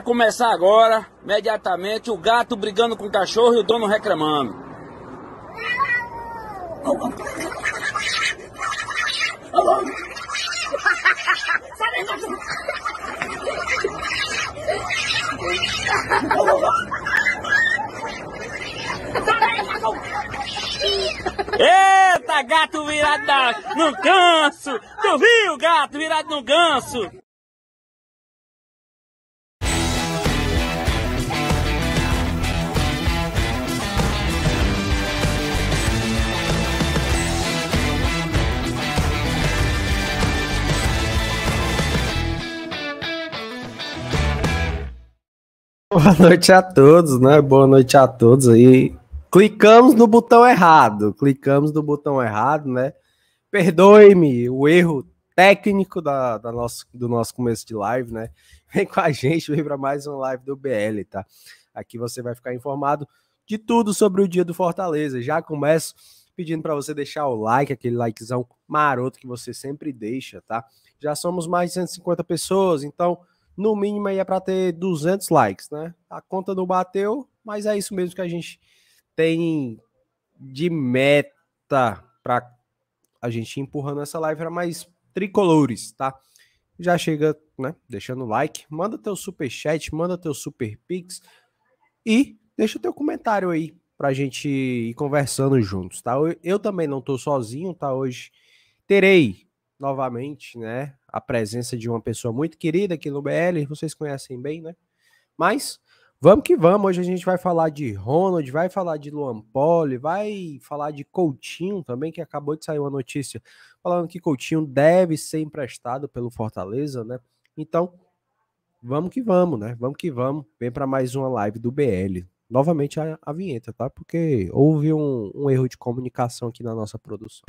Vai começar agora, imediatamente, o gato brigando com o cachorro e o dono reclamando. Eita, gato virado no ganso! Tu viu, gato virado no ganso? Boa noite a todos, né? Boa noite a todos aí. Clicamos no botão errado, clicamos no botão errado, né? Perdoe-me o erro técnico da, da nosso, do nosso começo de live, né? Vem com a gente, vem para mais uma live do BL, tá? Aqui você vai ficar informado de tudo sobre o dia do Fortaleza. Já começo pedindo para você deixar o like, aquele likezão maroto que você sempre deixa, tá? Já somos mais de 150 pessoas, então no mínimo aí é para ter 200 likes, né? A conta não bateu, mas é isso mesmo que a gente tem de meta para a gente empurrando essa live para mais tricolores, tá? Já chega, né? Deixando o like, manda teu super chat, manda teu super pix e deixa teu comentário aí pra gente ir conversando juntos, tá? Eu, eu também não tô sozinho, tá? Hoje terei novamente, né, a presença de uma pessoa muito querida aqui no BL, vocês conhecem bem, né? Mas vamos que vamos, hoje a gente vai falar de Ronald, vai falar de Luan Poli, vai falar de Coutinho também, que acabou de sair uma notícia falando que Coutinho deve ser emprestado pelo Fortaleza, né? Então, vamos que vamos, né? Vamos que vamos. Vem para mais uma live do BL. Novamente a, a vinheta, tá? Porque houve um, um erro de comunicação aqui na nossa produção.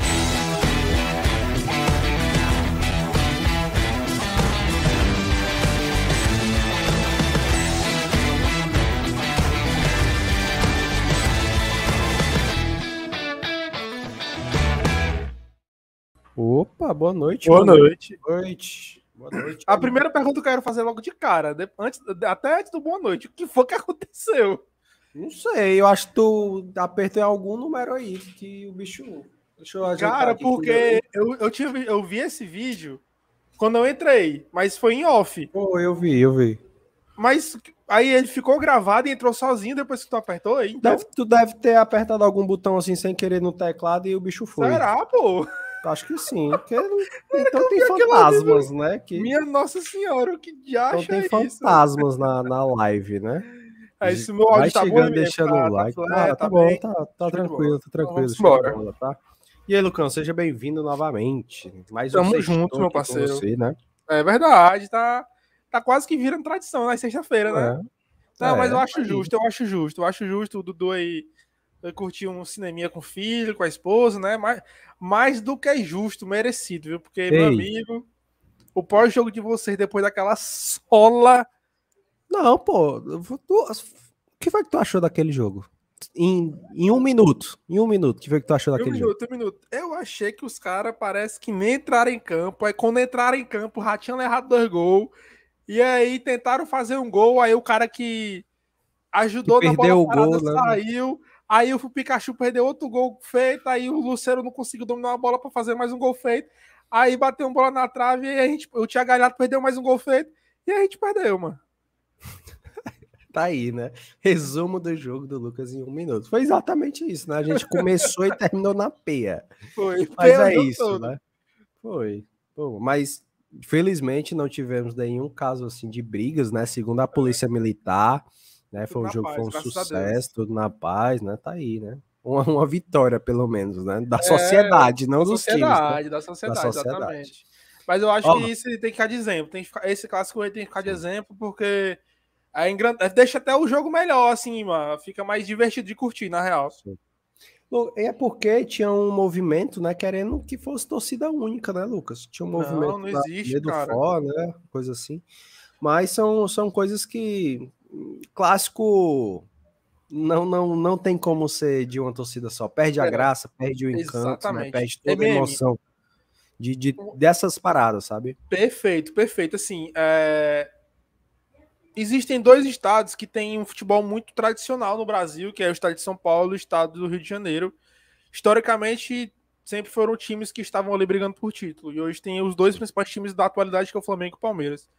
Opa, boa noite. Boa noite. Boa noite. Boa noite. A primeira pergunta que eu quero fazer logo de cara, antes, até antes do boa noite, o que foi que aconteceu? Não sei, eu acho que tu apertou em algum número aí que o bicho. Deixa eu Cara, aqui porque eu, eu, tive, eu vi esse vídeo quando eu entrei, mas foi em off. Pô, eu vi, eu vi. Mas aí ele ficou gravado e entrou sozinho depois que tu apertou aí. Então, Deve- tu deve ter apertado algum botão assim sem querer no teclado e o bicho foi. será, pô? Acho que sim. Porque então tem fantasmas, né? Que... Minha Nossa Senhora, o que Então diacho tem é isso? fantasmas na, na live, né? Aí, se meu Vai tá bom, chegando, amigo, deixando tá- o like. Tá, Tá, tá bom, tá, tá tranquilo, tá Então tranquilo. bola, tá? E aí, Lucão, seja bem-vindo novamente. Mais Tamo junto, meu parceiro. Você, né? É verdade, tá, tá quase que virando tradição na sexta-feira, né? É. Não, mas É, eu acho aí. justo, eu acho justo. Eu acho justo o Dudu aí curtir um cineminha com o filho, com a esposa, né? Mais, mais do que é justo, merecido, viu? Porque, meu Ei. amigo, o pós-jogo de vocês, depois daquela sola. Não, pô. tu- o que foi que tu achou daquele jogo? Em, em um minuto. Em um minuto. O que foi que tu achou Um daquele jogo? minuto, um minuto. Eu achei que os caras parece que nem entraram em campo. Aí quando entraram em campo, já tinham errado dois gols. E aí tentaram fazer um gol. Aí o cara que ajudou Que na bola o parada gol, né? Aí o Pikachu perdeu outro gol feito. Aí o Luceiro não conseguiu dominar a bola para fazer mais um gol feito. Aí bateu uma bola na trave. E a gente, o Thiago Galhardo perdeu mais um gol feito. E a gente perdeu, mano. Tá aí, né? Resumo do jogo do Lucas em um minuto. Foi exatamente isso, né? A gente começou e terminou na peia. Foi. Mas é isso, todo. né? Foi. Pô, mas felizmente não tivemos nenhum caso assim de brigas, né? Segundo a polícia militar, né? Foi um jogo, paz, foi um sucesso, tudo na paz, né? Tá aí, né? Uma, uma vitória, pelo menos, né? Da É, sociedade, não Da dos times. né? sociedade, da sociedade, exatamente. Mas eu acho que isso ele tem que ficar de exemplo. Tem que ficar- esse clássico aí tem que ficar de exemplo, porque aí engran- deixa até o jogo melhor, assim, mano. Fica mais divertido de curtir, na real. Lu- É porque tinha um movimento, né, querendo que fosse torcida única, né, Lucas? Tinha um Não, movimento não existe, meio do cara. fora, né, coisa assim. Mas são, são coisas que clássico não, não, não tem como ser de uma torcida só. Perde a É, graça, perde o encanto, né, perde toda a emoção de, de, dessas paradas, sabe? Perfeito, perfeito. Assim, é... existem dois estados que têm um futebol muito tradicional no Brasil, que é o estado de São Paulo e o estado do Rio de Janeiro. Historicamente, sempre foram times que estavam ali brigando por título. E hoje tem os dois principais times da atualidade, que é o Flamengo e o Palmeiras.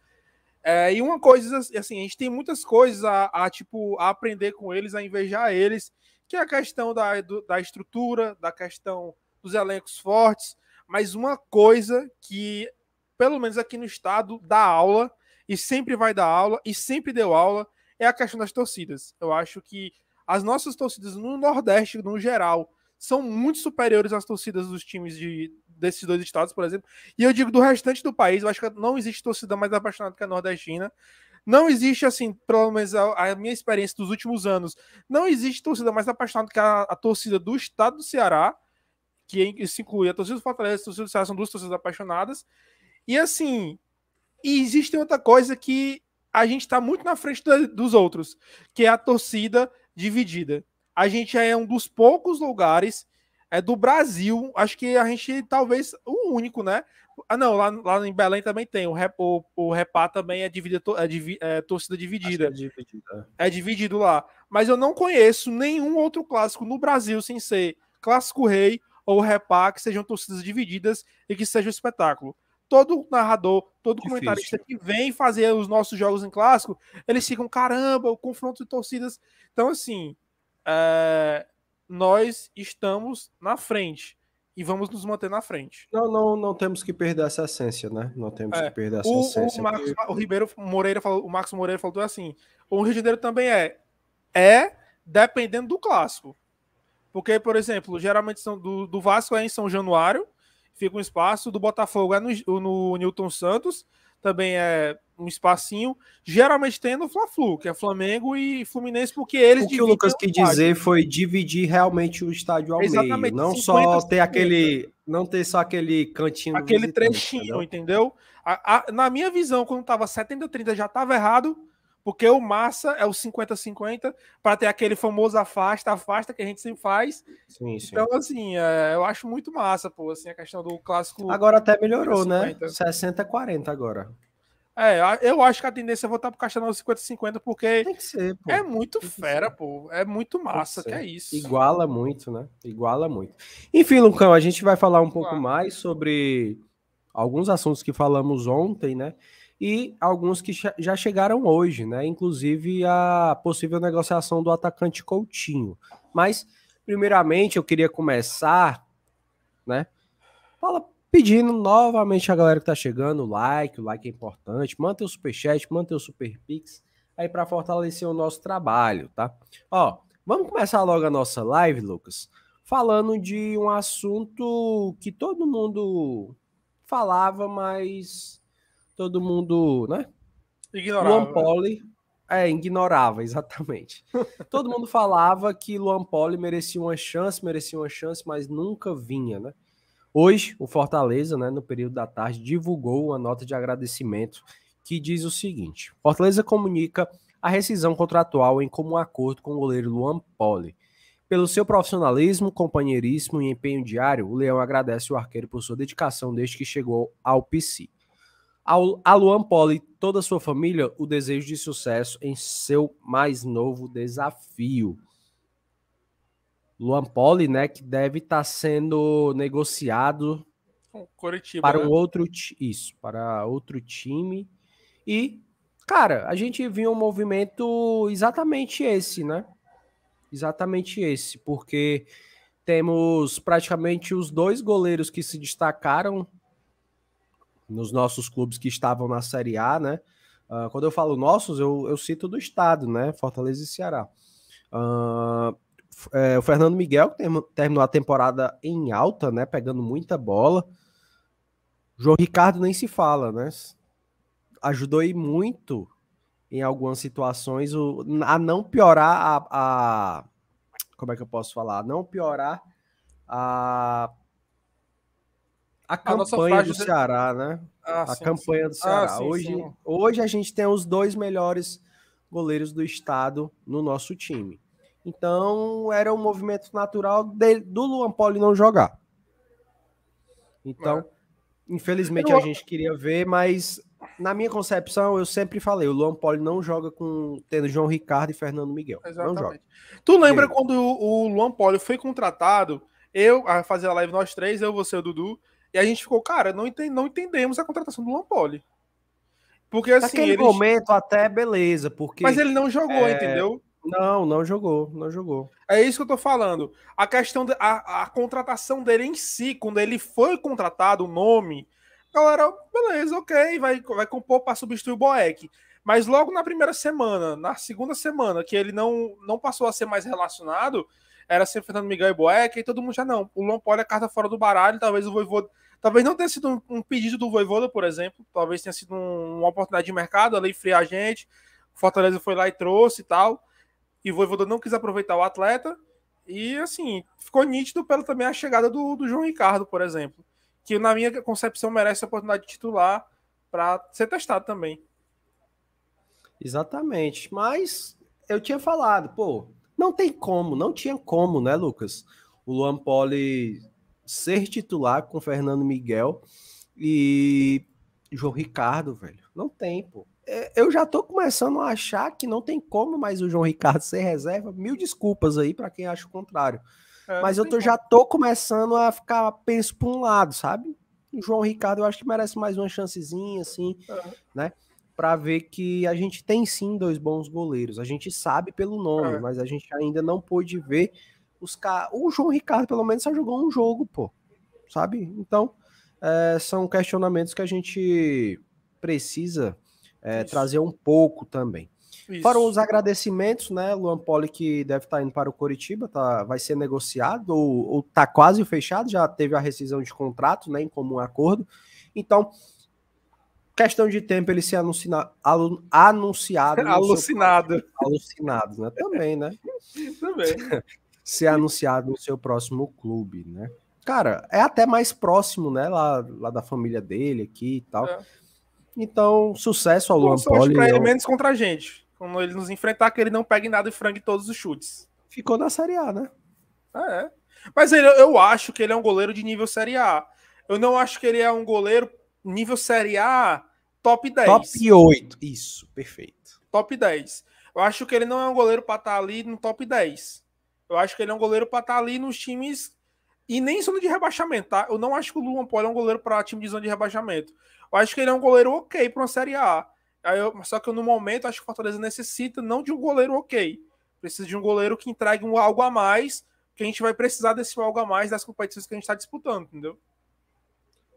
É, e uma coisa, assim, a gente tem muitas coisas a, a, tipo, a aprender com eles, a invejar eles, que é a questão da, do, da estrutura, da questão dos elencos fortes, mas uma coisa que, pelo menos aqui no estado, dá aula, e sempre vai dar aula, e sempre deu aula, é a questão das torcidas. Eu acho que as nossas torcidas no Nordeste, no geral, são muito superiores às torcidas dos times de, desses dois estados, por exemplo. E eu digo do restante do país, eu acho que não existe torcida mais apaixonada que a nordestina. Não existe, assim, pelo menos a, a, minha experiência dos últimos anos, não existe torcida mais apaixonada que a, a torcida do estado do Ceará, que isso inclui a torcida do Fortaleza e a torcida do Ceará, são duas torcidas apaixonadas. E assim, existe outra coisa que a gente está muito na frente da, dos outros, que é a torcida dividida. A gente é um dos poucos lugares é do Brasil. Acho que a gente talvez o único, né? Ah, não, lá, lá em Belém também tem. O, rep, o, o Repá também é, divida, é, divi, é torcida dividida. É, dividida. é dividido lá. Mas eu não conheço nenhum outro clássico no Brasil sem ser Clássico Rei ou Repá que sejam torcidas divididas e que seja um espetáculo. Todo narrador, todo Difícil. comentarista que vem fazer os nossos jogos em clássico, eles ficam, caramba, o confronto de torcidas. Então, assim, é, nós estamos na frente e vamos nos manter na frente. Não, não, não temos que perder essa essência, né? Não temos é, que perder essa o, essência. O, Marcos, o Ribeiro Moreira falou, o Marcos Moreira falou assim: o Rio de Janeiro também é, é dependendo do clássico. Porque, por exemplo, geralmente são do, do Vasco é em São Januário, fica um espaço, do Botafogo é no, no Newton Santos, também é um espacinho, geralmente tem no Fla-Flu, que é Flamengo e Fluminense, porque eles O que o Lucas quis dizer foi dividir realmente o estádio ao Exatamente, meio, não 50, só ter 50. aquele, não ter só aquele cantinho aquele trechinho, entendeu? A, a, na minha visão, quando tava 70 30 já tava errado, porque o massa é o 50-50 para ter aquele famoso afasta, afasta que a gente sempre faz. Sim, sim. Então, assim, é, eu acho muito massa, pô, assim, a questão do clássico. Agora até melhorou, 50. né? 60-40 agora. É, eu acho que a tendência é voltar pro Castelão 50-50, porque ser, é muito fera, pô. É muito massa, que é isso. Iguala muito, né? Iguala muito. Enfim, Lucão, a gente vai falar um pouco mais sobre alguns assuntos que falamos ontem, né? e alguns que já chegaram hoje, né? Inclusive a possível negociação do atacante Coutinho. Mas, primeiramente, eu queria começar, né? Fala, pedindo novamente a galera que tá chegando, o like, o like é importante, mantém o superchat, mantém o super pix aí para fortalecer o nosso trabalho, tá? Ó, vamos começar logo a nossa live, Lucas, falando de um assunto que todo mundo falava, mas todo mundo, né? Ignorava. Luan Poli, é, ignorava, exatamente. todo mundo falava que Luan Poli merecia uma chance, merecia uma chance, mas nunca vinha, né? Hoje, o Fortaleza, né, no período da tarde, divulgou uma nota de agradecimento que diz o seguinte: Fortaleza comunica a rescisão contratual em comum acordo com o goleiro Luan Poli. Pelo seu profissionalismo, companheirismo e empenho diário, o Leão agradece o arqueiro por sua dedicação desde que chegou ao PC. Ao, a Luan Poli e toda a sua família o desejo de sucesso em seu mais novo desafio. Luan Poli, né, que deve estar tá sendo negociado Curitiba, para um né? outro isso, para outro time. E, cara, a gente viu um movimento exatamente esse, né? Exatamente esse, porque temos praticamente os dois goleiros que se destacaram nos nossos clubes que estavam na Série A, né? Uh, quando eu falo nossos, eu, eu cito do estado, né? Fortaleza e Ceará. Uh, é, o Fernando Miguel, que terminou a temporada em alta, né? Pegando muita bola. João Ricardo nem se fala, né? Ajudou aí muito em algumas situações o, a não piorar a, a. Como é que eu posso falar? A não piorar a a campanha do Ceará, né? Ah, a sim, campanha sim. do Ceará. Ah, sim, hoje, hoje a gente tem os dois melhores goleiros do estado no nosso time. Então era um movimento natural de, do Luan Poli não jogar. Então, é. infelizmente Eu... a gente queria ver, mas na minha concepção, eu sempre falei, o Luan Poli não joga com tendo João Ricardo e Fernando Miguel. Não joga. Tu lembra quando o, Luan Poli foi contratado? Eu, a fazer a live nós três, eu, você e o Dudu, e a gente ficou, cara, não, não entendemos a contratação do Luan Poli. Porque assim. Naquele ele... momento até beleza, porque. Mas ele não jogou, é, entendeu? Não, não jogou, não jogou. É isso que eu tô falando. A questão da a, contratação dele em si, quando ele foi contratado, o nome, galera, beleza, ok, vai, vai compor para substituir o Boeck. Mas logo na primeira semana, na segunda semana, que ele não, não passou a ser mais relacionado, era ser Fernando Miguel e Boeck, e todo mundo já não. O Lompoli é carta fora do baralho, talvez o Voivoda. Talvez não tenha sido um, um pedido do Voivoda, por exemplo. Talvez tenha sido um, uma oportunidade de mercado, ali friar a gente. O Fortaleza foi lá e trouxe e tal e o Voivoda não quis aproveitar o atleta. E assim, ficou nítido pela também a chegada do, do João Ricardo, por exemplo, que na minha concepção merece a oportunidade de titular para ser testado também. Exatamente, mas eu tinha falado, pô, não tem como, não tinha como, né, Lucas? O Luan Poli ser titular com Fernando Miguel e João Ricardo, velho. Não tem, pô. É, eu já tô começando a achar que não tem como mais o João Ricardo ser reserva. Mil desculpas aí para quem acha o contrário. É, Mas eu tô, já tô começando a ficar penso para um lado, sabe? O João Ricardo eu acho que merece mais uma chancezinha, assim, é. né? Para ver que a gente tem sim dois bons goleiros. A gente sabe pelo nome, é. mas a gente ainda não pôde ver os caras. O João Ricardo, pelo menos, só jogou um jogo, pô. Sabe? Então, é, são questionamentos que a gente precisa é, trazer um pouco também. Isso. Foram os agradecimentos, né? Luan Poli que deve estar tá indo para o Coritiba, tá, vai ser negociado ou, está quase fechado, já teve a rescisão de contrato, né? Em comum acordo. Então, questão de tempo ele ser anuncia, anunciado. Alucinado. alucinado, né? Também, né? Também. ser anunciado no seu próximo clube, né? Cara, é até mais próximo, né? Lá, lá da família dele aqui e tal. É. Então, sucesso ao Luan Poli. Pra ele menos contra a gente. Quando ele nos enfrentar, que ele não pegue nada e frangue todos os chutes. Ficou na Série A, né? É. Mas ele, eu acho que ele é um goleiro de nível Série A. Eu não acho que ele é um goleiro nível Série A top 10. Top 8. Isso, perfeito. Top 10. Eu acho que ele não é um goleiro para estar tá ali no top 10. Eu acho que ele é um goleiro para estar tá ali nos times. E nem zona de rebaixamento, tá? Eu não acho que o Luan Poli é um goleiro para time de zona de rebaixamento. Eu acho que ele é um goleiro ok para uma Série A. Aí eu, só que no momento acho que o Fortaleza necessita não de um goleiro ok. Precisa de um goleiro que entregue um algo a mais, que a gente vai precisar desse algo a mais das competições que a gente está disputando, entendeu?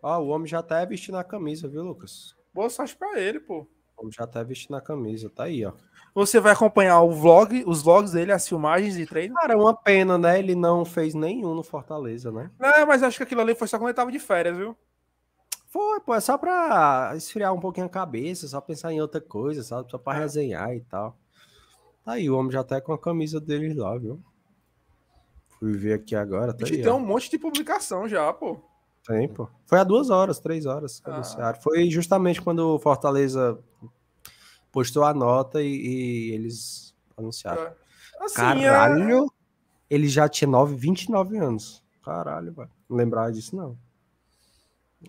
Ah, o homem já tá vestindo a camisa, viu, Lucas? Boa sorte pra ele, pô. O homem já tá vestindo a camisa, tá aí, ó. Você vai acompanhar o vlog, os vlogs dele, as filmagens de treino? Cara, é uma pena, né? Ele não fez nenhum no Fortaleza, né? Não, mas acho que aquilo ali foi só quando ele tava de férias, viu? Foi, pô, é só pra esfriar um pouquinho a cabeça, só pensar em outra coisa, sabe? Só pra é. resenhar e tal. Tá aí, o homem já tá com a camisa dele lá, viu? Fui ver aqui agora. Tá aí, tem ó. um monte de publicação já, pô. Tem, pô. Foi há duas horas, três horas que ah. Foi justamente quando o Fortaleza postou a nota e, e eles anunciaram. É. Assim, Caralho, é... ele já tinha 9, 29 anos. Caralho, velho. Não lembrava disso, não.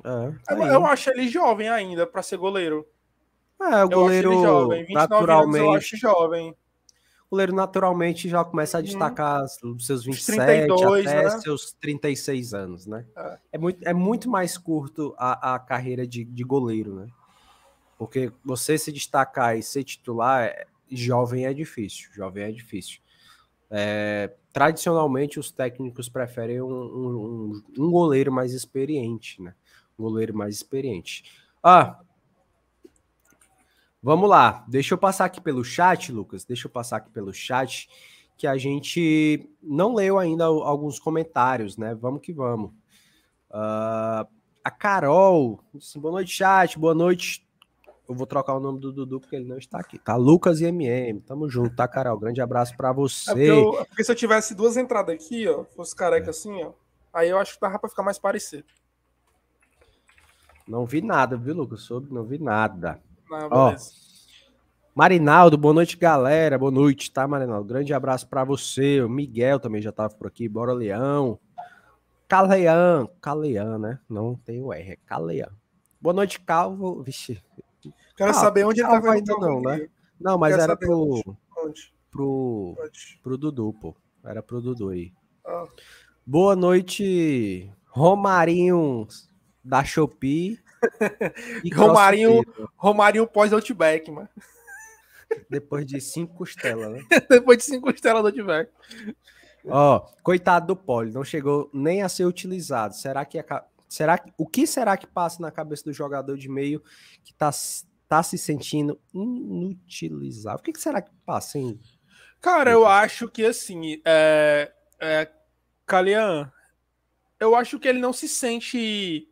É, tá eu, eu, acho ele jovem ainda para ser goleiro. É, o goleiro jovem. naturalmente. eu acho jovem. O goleiro naturalmente já começa a uhum. destacar hum. seus 27 32, até né? seus 36 anos, né? É, é muito, é muito mais curto a, a carreira de, de goleiro, né? Porque você se destacar e ser titular, é, jovem é difícil. Jovem é difícil. É, tradicionalmente, os técnicos preferem um, um, um, goleiro mais experiente, né? Um goleiro mais experiente. Ah, vamos lá. Deixa eu passar aqui pelo chat, Lucas. Deixa eu passar aqui pelo chat, que a gente não leu ainda alguns comentários, né? Vamos que vamos. Uh, a Carol, boa noite, chat. Boa noite, eu vou trocar o nome do Dudu porque ele não está aqui, tá? Lucas e MM, tamo junto, tá, Carol? Grande abraço para você. É porque, eu, é porque, se eu tivesse duas entradas aqui, ó, fosse careca é. assim, ó, aí eu acho que dava pra ficar mais parecido. Não vi nada, viu, Lucas? Soube, não vi nada. Não, ó, Marinaldo, boa noite, galera. Boa noite, tá, Marinaldo? Grande abraço para você. O Miguel também já tava por aqui. Bora, Leão. Calean, Calean, né? Não tem o R, é Calean. Boa noite, Calvo. Vixe, Quero Ah, saber onde ele tá tava vendo ainda o não, né? Não, mas Quero era pro, Onde? pro, Onde? pro Dudu, pô. Era pro Dudu aí. Ah. Boa noite, Romarinho da Shopee. Romarinho-. Romarinho pós-Outback, mano. Depois de cinco costelas, né? Depois de cinco estrelas do Outback. Ó, coitado do Poli, não chegou nem a ser utilizado. Será que, a será o que será que passa na cabeça do jogador de meio que tá, tá se sentindo inutilizado? O que, que será que passa, hein? Cara, eu acho que assim, é, é, Kalian, eu acho que ele não se sente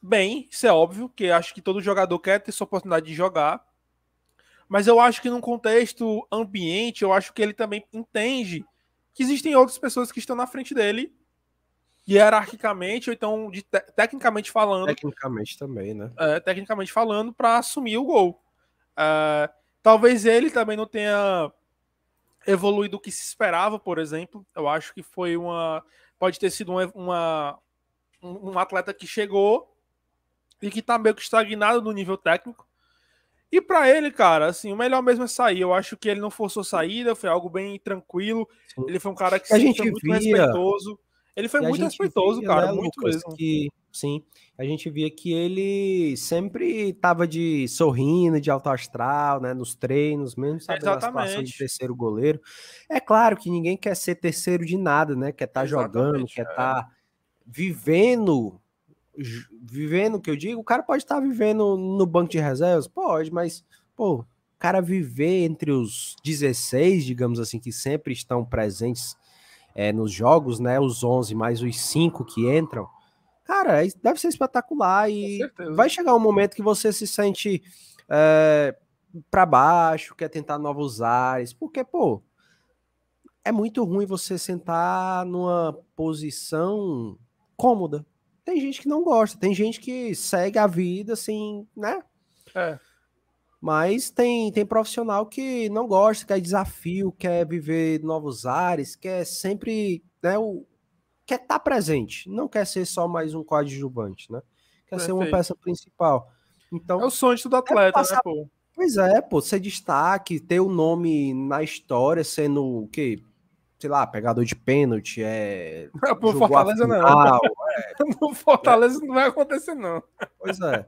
bem, isso é óbvio, que acho que todo jogador quer ter sua oportunidade de jogar. Mas eu acho que num contexto ambiente, eu acho que ele também entende que existem outras pessoas que estão na frente dele, hierarquicamente, ou então de te- tecnicamente falando, Tecnicamente também, né? é, tecnicamente falando, para assumir o gol. É, talvez ele também não tenha evoluído o que se esperava, por exemplo. Eu acho que foi uma. Pode ter sido uma, uma- um, atleta que chegou e que tá meio que estagnado no nível técnico. E para ele, cara, assim, o melhor mesmo é sair. Eu acho que ele não forçou saída, foi algo bem tranquilo. Sim. Ele foi um cara que E a gente foi muito via- respeitoso. Ele foi E muito respeitoso, via, cara, né, muito Lucas, mesmo. Que, sim, a gente via que ele sempre tava de sorrindo, de alto astral, né? Nos treinos, mesmo sabendo a situação de Exatamente. terceiro goleiro. É claro que ninguém quer ser terceiro de nada, né? Quer estar jogando, Exatamente, quer é. estar vivendo. ju- Vivendo o que eu digo, o cara pode estar vivendo no banco de reservas? Pode, mas, pô, o cara viver entre os 16, digamos assim, que sempre estão presentes é, nos jogos, né? Os 11 mais os 5 que entram. Cara, isso deve ser espetacular e vai chegar um momento que você se sente é, para baixo, quer tentar novos ares, porque, pô, é muito ruim você sentar numa posição cômoda. Tem gente que não gosta, tem gente que segue a vida assim, né? É. Mas tem, tem profissional que não gosta, quer desafio, quer viver novos ares, quer sempre, né, o, quer estar presente, não quer ser só mais um coadjuvante, né? Quer ser uma Perfeito. peça principal. Então, É o sonho de todo atleta, passar- né, pô? pois é, pô, ser destaque, ter o nome na história sendo o quê? Sei lá, pegador de pênalti, é. Pô, Fortaleza não. final, No Fortaleza não vai acontecer, não. Pois é.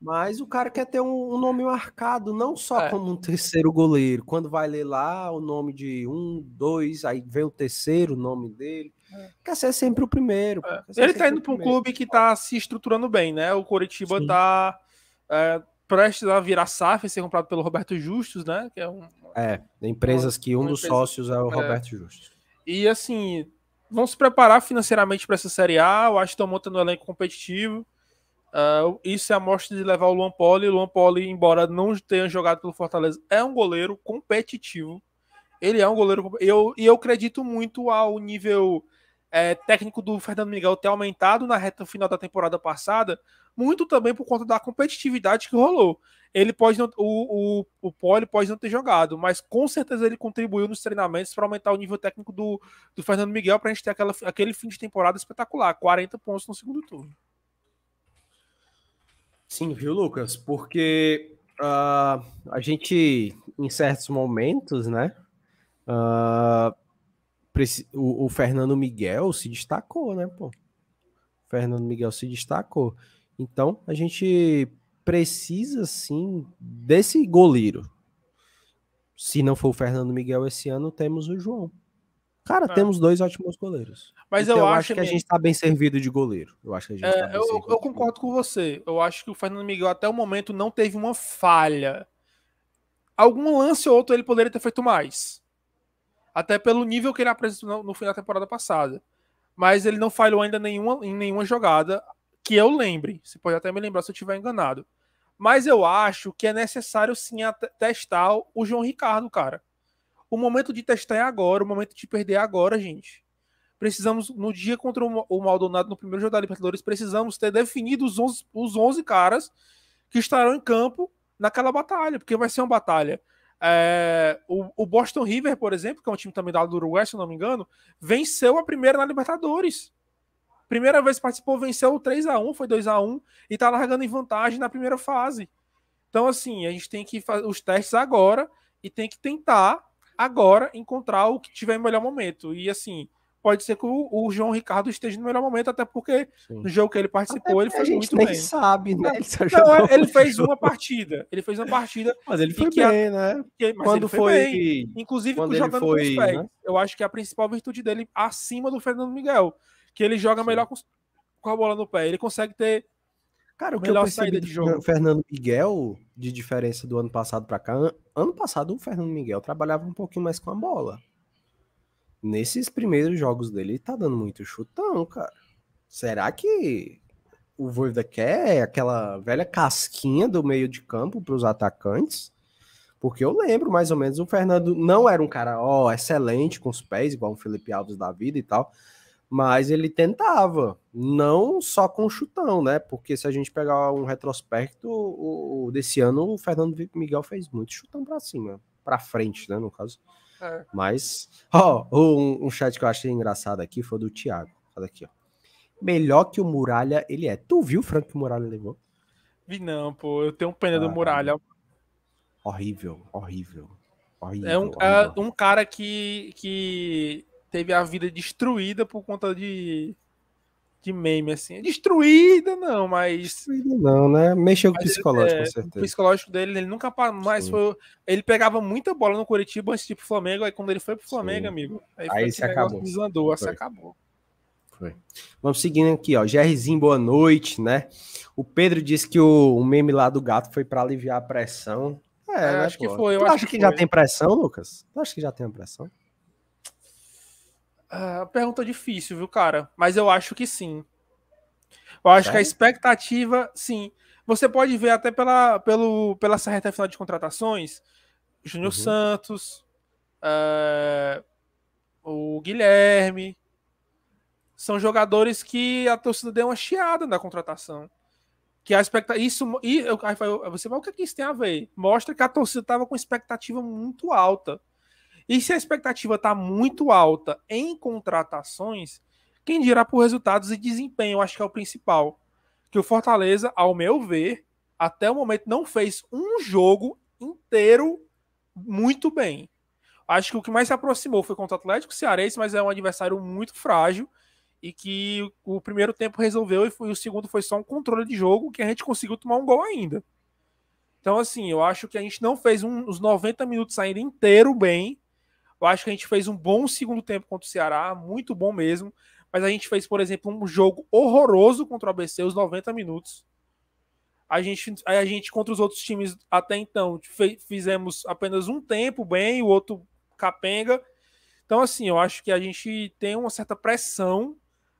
Mas o cara quer ter um, um nome marcado, não só É. como um terceiro goleiro. Quando vai ler lá o nome de um, dois, aí vem o terceiro nome dele. Quer ser sempre o primeiro. ser É. Ele tá indo para um clube que tá se estruturando bem, né? O Coritiba Sim. tá é, prestes a virar SAF e ser comprado pelo Roberto Justus, né? Que é um... É, empresas que um dos empresa- sócios é o é. Roberto Justo. E assim, vão se preparar financeiramente para essa Série A. Que estão montando um elenco competitivo. Ah, isso é a mostra de levar o Luan Poli. O Luan Poli, embora não tenha jogado pelo Fortaleza, é um goleiro competitivo. Ele é um goleiro. Eu, e eu acredito muito ao nível é, técnico do Fernando Miguel ter aumentado na reta final da temporada passada, muito também por conta da competitividade que rolou. Ele pode não, o, o, o Poli pode não ter jogado, mas com certeza ele contribuiu nos treinamentos para aumentar o nível técnico do, do Fernando Miguel para a gente ter aquela, aquele fim de temporada espetacular, 40 pontos no segundo turno. Sim, viu, Lucas? Porque ah, a gente, em certos momentos, né? preci- o, o Fernando Miguel se destacou, né, pô? O Fernando Miguel se destacou. Então, a gente precisa, sim, desse goleiro. Se não for o Fernando Miguel esse ano, temos o João. Cara, É. temos dois ótimos goleiros. Mas Então, eu, acho que a que gente tá bem servido de goleiro. Eu acho que a gente É, tá bem eu, servido eu concordo com você. Eu acho que o Fernando Miguel até o momento não teve uma falha. Algum lance ou outro ele poderia ter feito mais. Até pelo nível que ele apresentou no, fim da temporada passada. Mas ele não falhou ainda nenhuma, em nenhuma jogada que eu lembre. Você pode até me lembrar se eu estiver enganado. Mas eu acho que é necessário sim testar o João Ricardo, cara. O momento de testar é agora, o momento de perder é agora, gente. Precisamos, no dia contra o Ma- o Maldonado, no primeiro jogo da Libertadores, precisamos ter definido os 11, os 11 caras que estarão em campo naquela batalha, porque vai ser uma batalha. É, o, o Boston River, por exemplo, que é um time também do Uruguai, se eu não me engano, venceu a primeira na Libertadores. Primeira vez participou, venceu o 3 a 1 foi 2 a 1 e tá largando em vantagem na primeira fase. Então, assim, a gente tem que fazer os testes agora e tem que tentar agora encontrar o que tiver em melhor momento. E assim, pode ser que o, o João Ricardo esteja no melhor momento, até porque Sim. no jogo que ele participou, ele foi muito nem bem. sabe, né? Ele, não, ele fez uma partida. Ele fez uma partida. Mas ele foi bem, a... né? Que, quando foi, foi inclusive quando jogando foi, com os pés. Né? Eu acho que a principal virtude dele acima do Fernando Miguel, que ele joga Sim. melhor com, com a bola no pé. Ele consegue ter Cara, o que eu percebi de jogo. Fernando Miguel, de diferença do ano passado para cá, ano passado o Fernando Miguel trabalhava um pouquinho mais com a bola nesses primeiros jogos dele, ele tá dando muito chutão, cara. Será que o Voivoda quer aquela velha casquinha do meio de campo para os atacantes? Porque eu lembro mais ou menos, o Fernando não era um cara, ó, excelente com os pés, igual o Felipe Alves da vida e tal, mas ele tentava, não só com chutão, né? Porque se a gente pegar um retrospecto, o, o desse ano o Fernando Miguel fez muito chutão para cima, para frente, né, no caso. É. Mas, ó, um, um, chat que eu achei engraçado aqui foi do Thiago. Olha aqui, ó. Melhor que o Muralha, ele é. Tu viu, Frank, que o Muralha levou? Vi não, pô. Eu tenho pena ah, do Muralha. Horrível, horrível. horrível é um, horrível. É um cara que, que teve a vida destruída por conta de de meme, assim. Destruída, não, mas. Destruída não, né? Mexeu com o psicológico, é, com certeza. O psicológico dele, ele nunca mais Sim. foi. Ele pegava muita bola no Curitiba antes de ir pro Flamengo, aí quando ele foi pro Flamengo, Sim. amigo. Aí, aí se acabou. Desandou, assim acabou. Foi. Vamos seguindo aqui, ó. Jerryzinho, boa noite, né? O Pedro disse que o, o meme lá do gato foi para aliviar a pressão. É, é né, acho pô? que foi. Eu tu acho que, que já tem pressão, Lucas? Tu acha que já tem pressão? Uh, pergunta difícil, viu, cara? Mas eu acho que sim. Eu acho que a expectativa, sim. Você pode ver até pela, pelo, pela reta final de contratações, Júnior uhum. Santos, uh, o Guilherme. São jogadores que a torcida deu uma chiada na contratação. Que a expectativa. Isso. E, você vai, o que isso tem a ver? Mostra que a torcida estava com expectativa muito alta. E se a expectativa está muito alta em contratações, quem dirá por resultados e desempenho, acho que é o principal. Que o Fortaleza, ao meu ver, até o momento não fez um jogo inteiro muito bem. Acho que o que mais se aproximou foi contra o Atlético Cearense, mas é um adversário muito frágil e que o primeiro tempo resolveu e, foi, o segundo foi só um controle de jogo que a gente conseguiu tomar um gol ainda. Então, assim, eu acho que a gente não fez um, os 90 minutos ainda inteiro bem. Eu acho que a gente fez um bom segundo tempo contra o Ceará, muito bom mesmo. Mas a gente fez, por exemplo, um jogo horroroso contra o ABC, os 90 minutos. A gente, a gente contra os outros times até então, fizemos apenas um tempo bem, o outro capenga. Então, assim, eu acho que a gente tem uma certa pressão,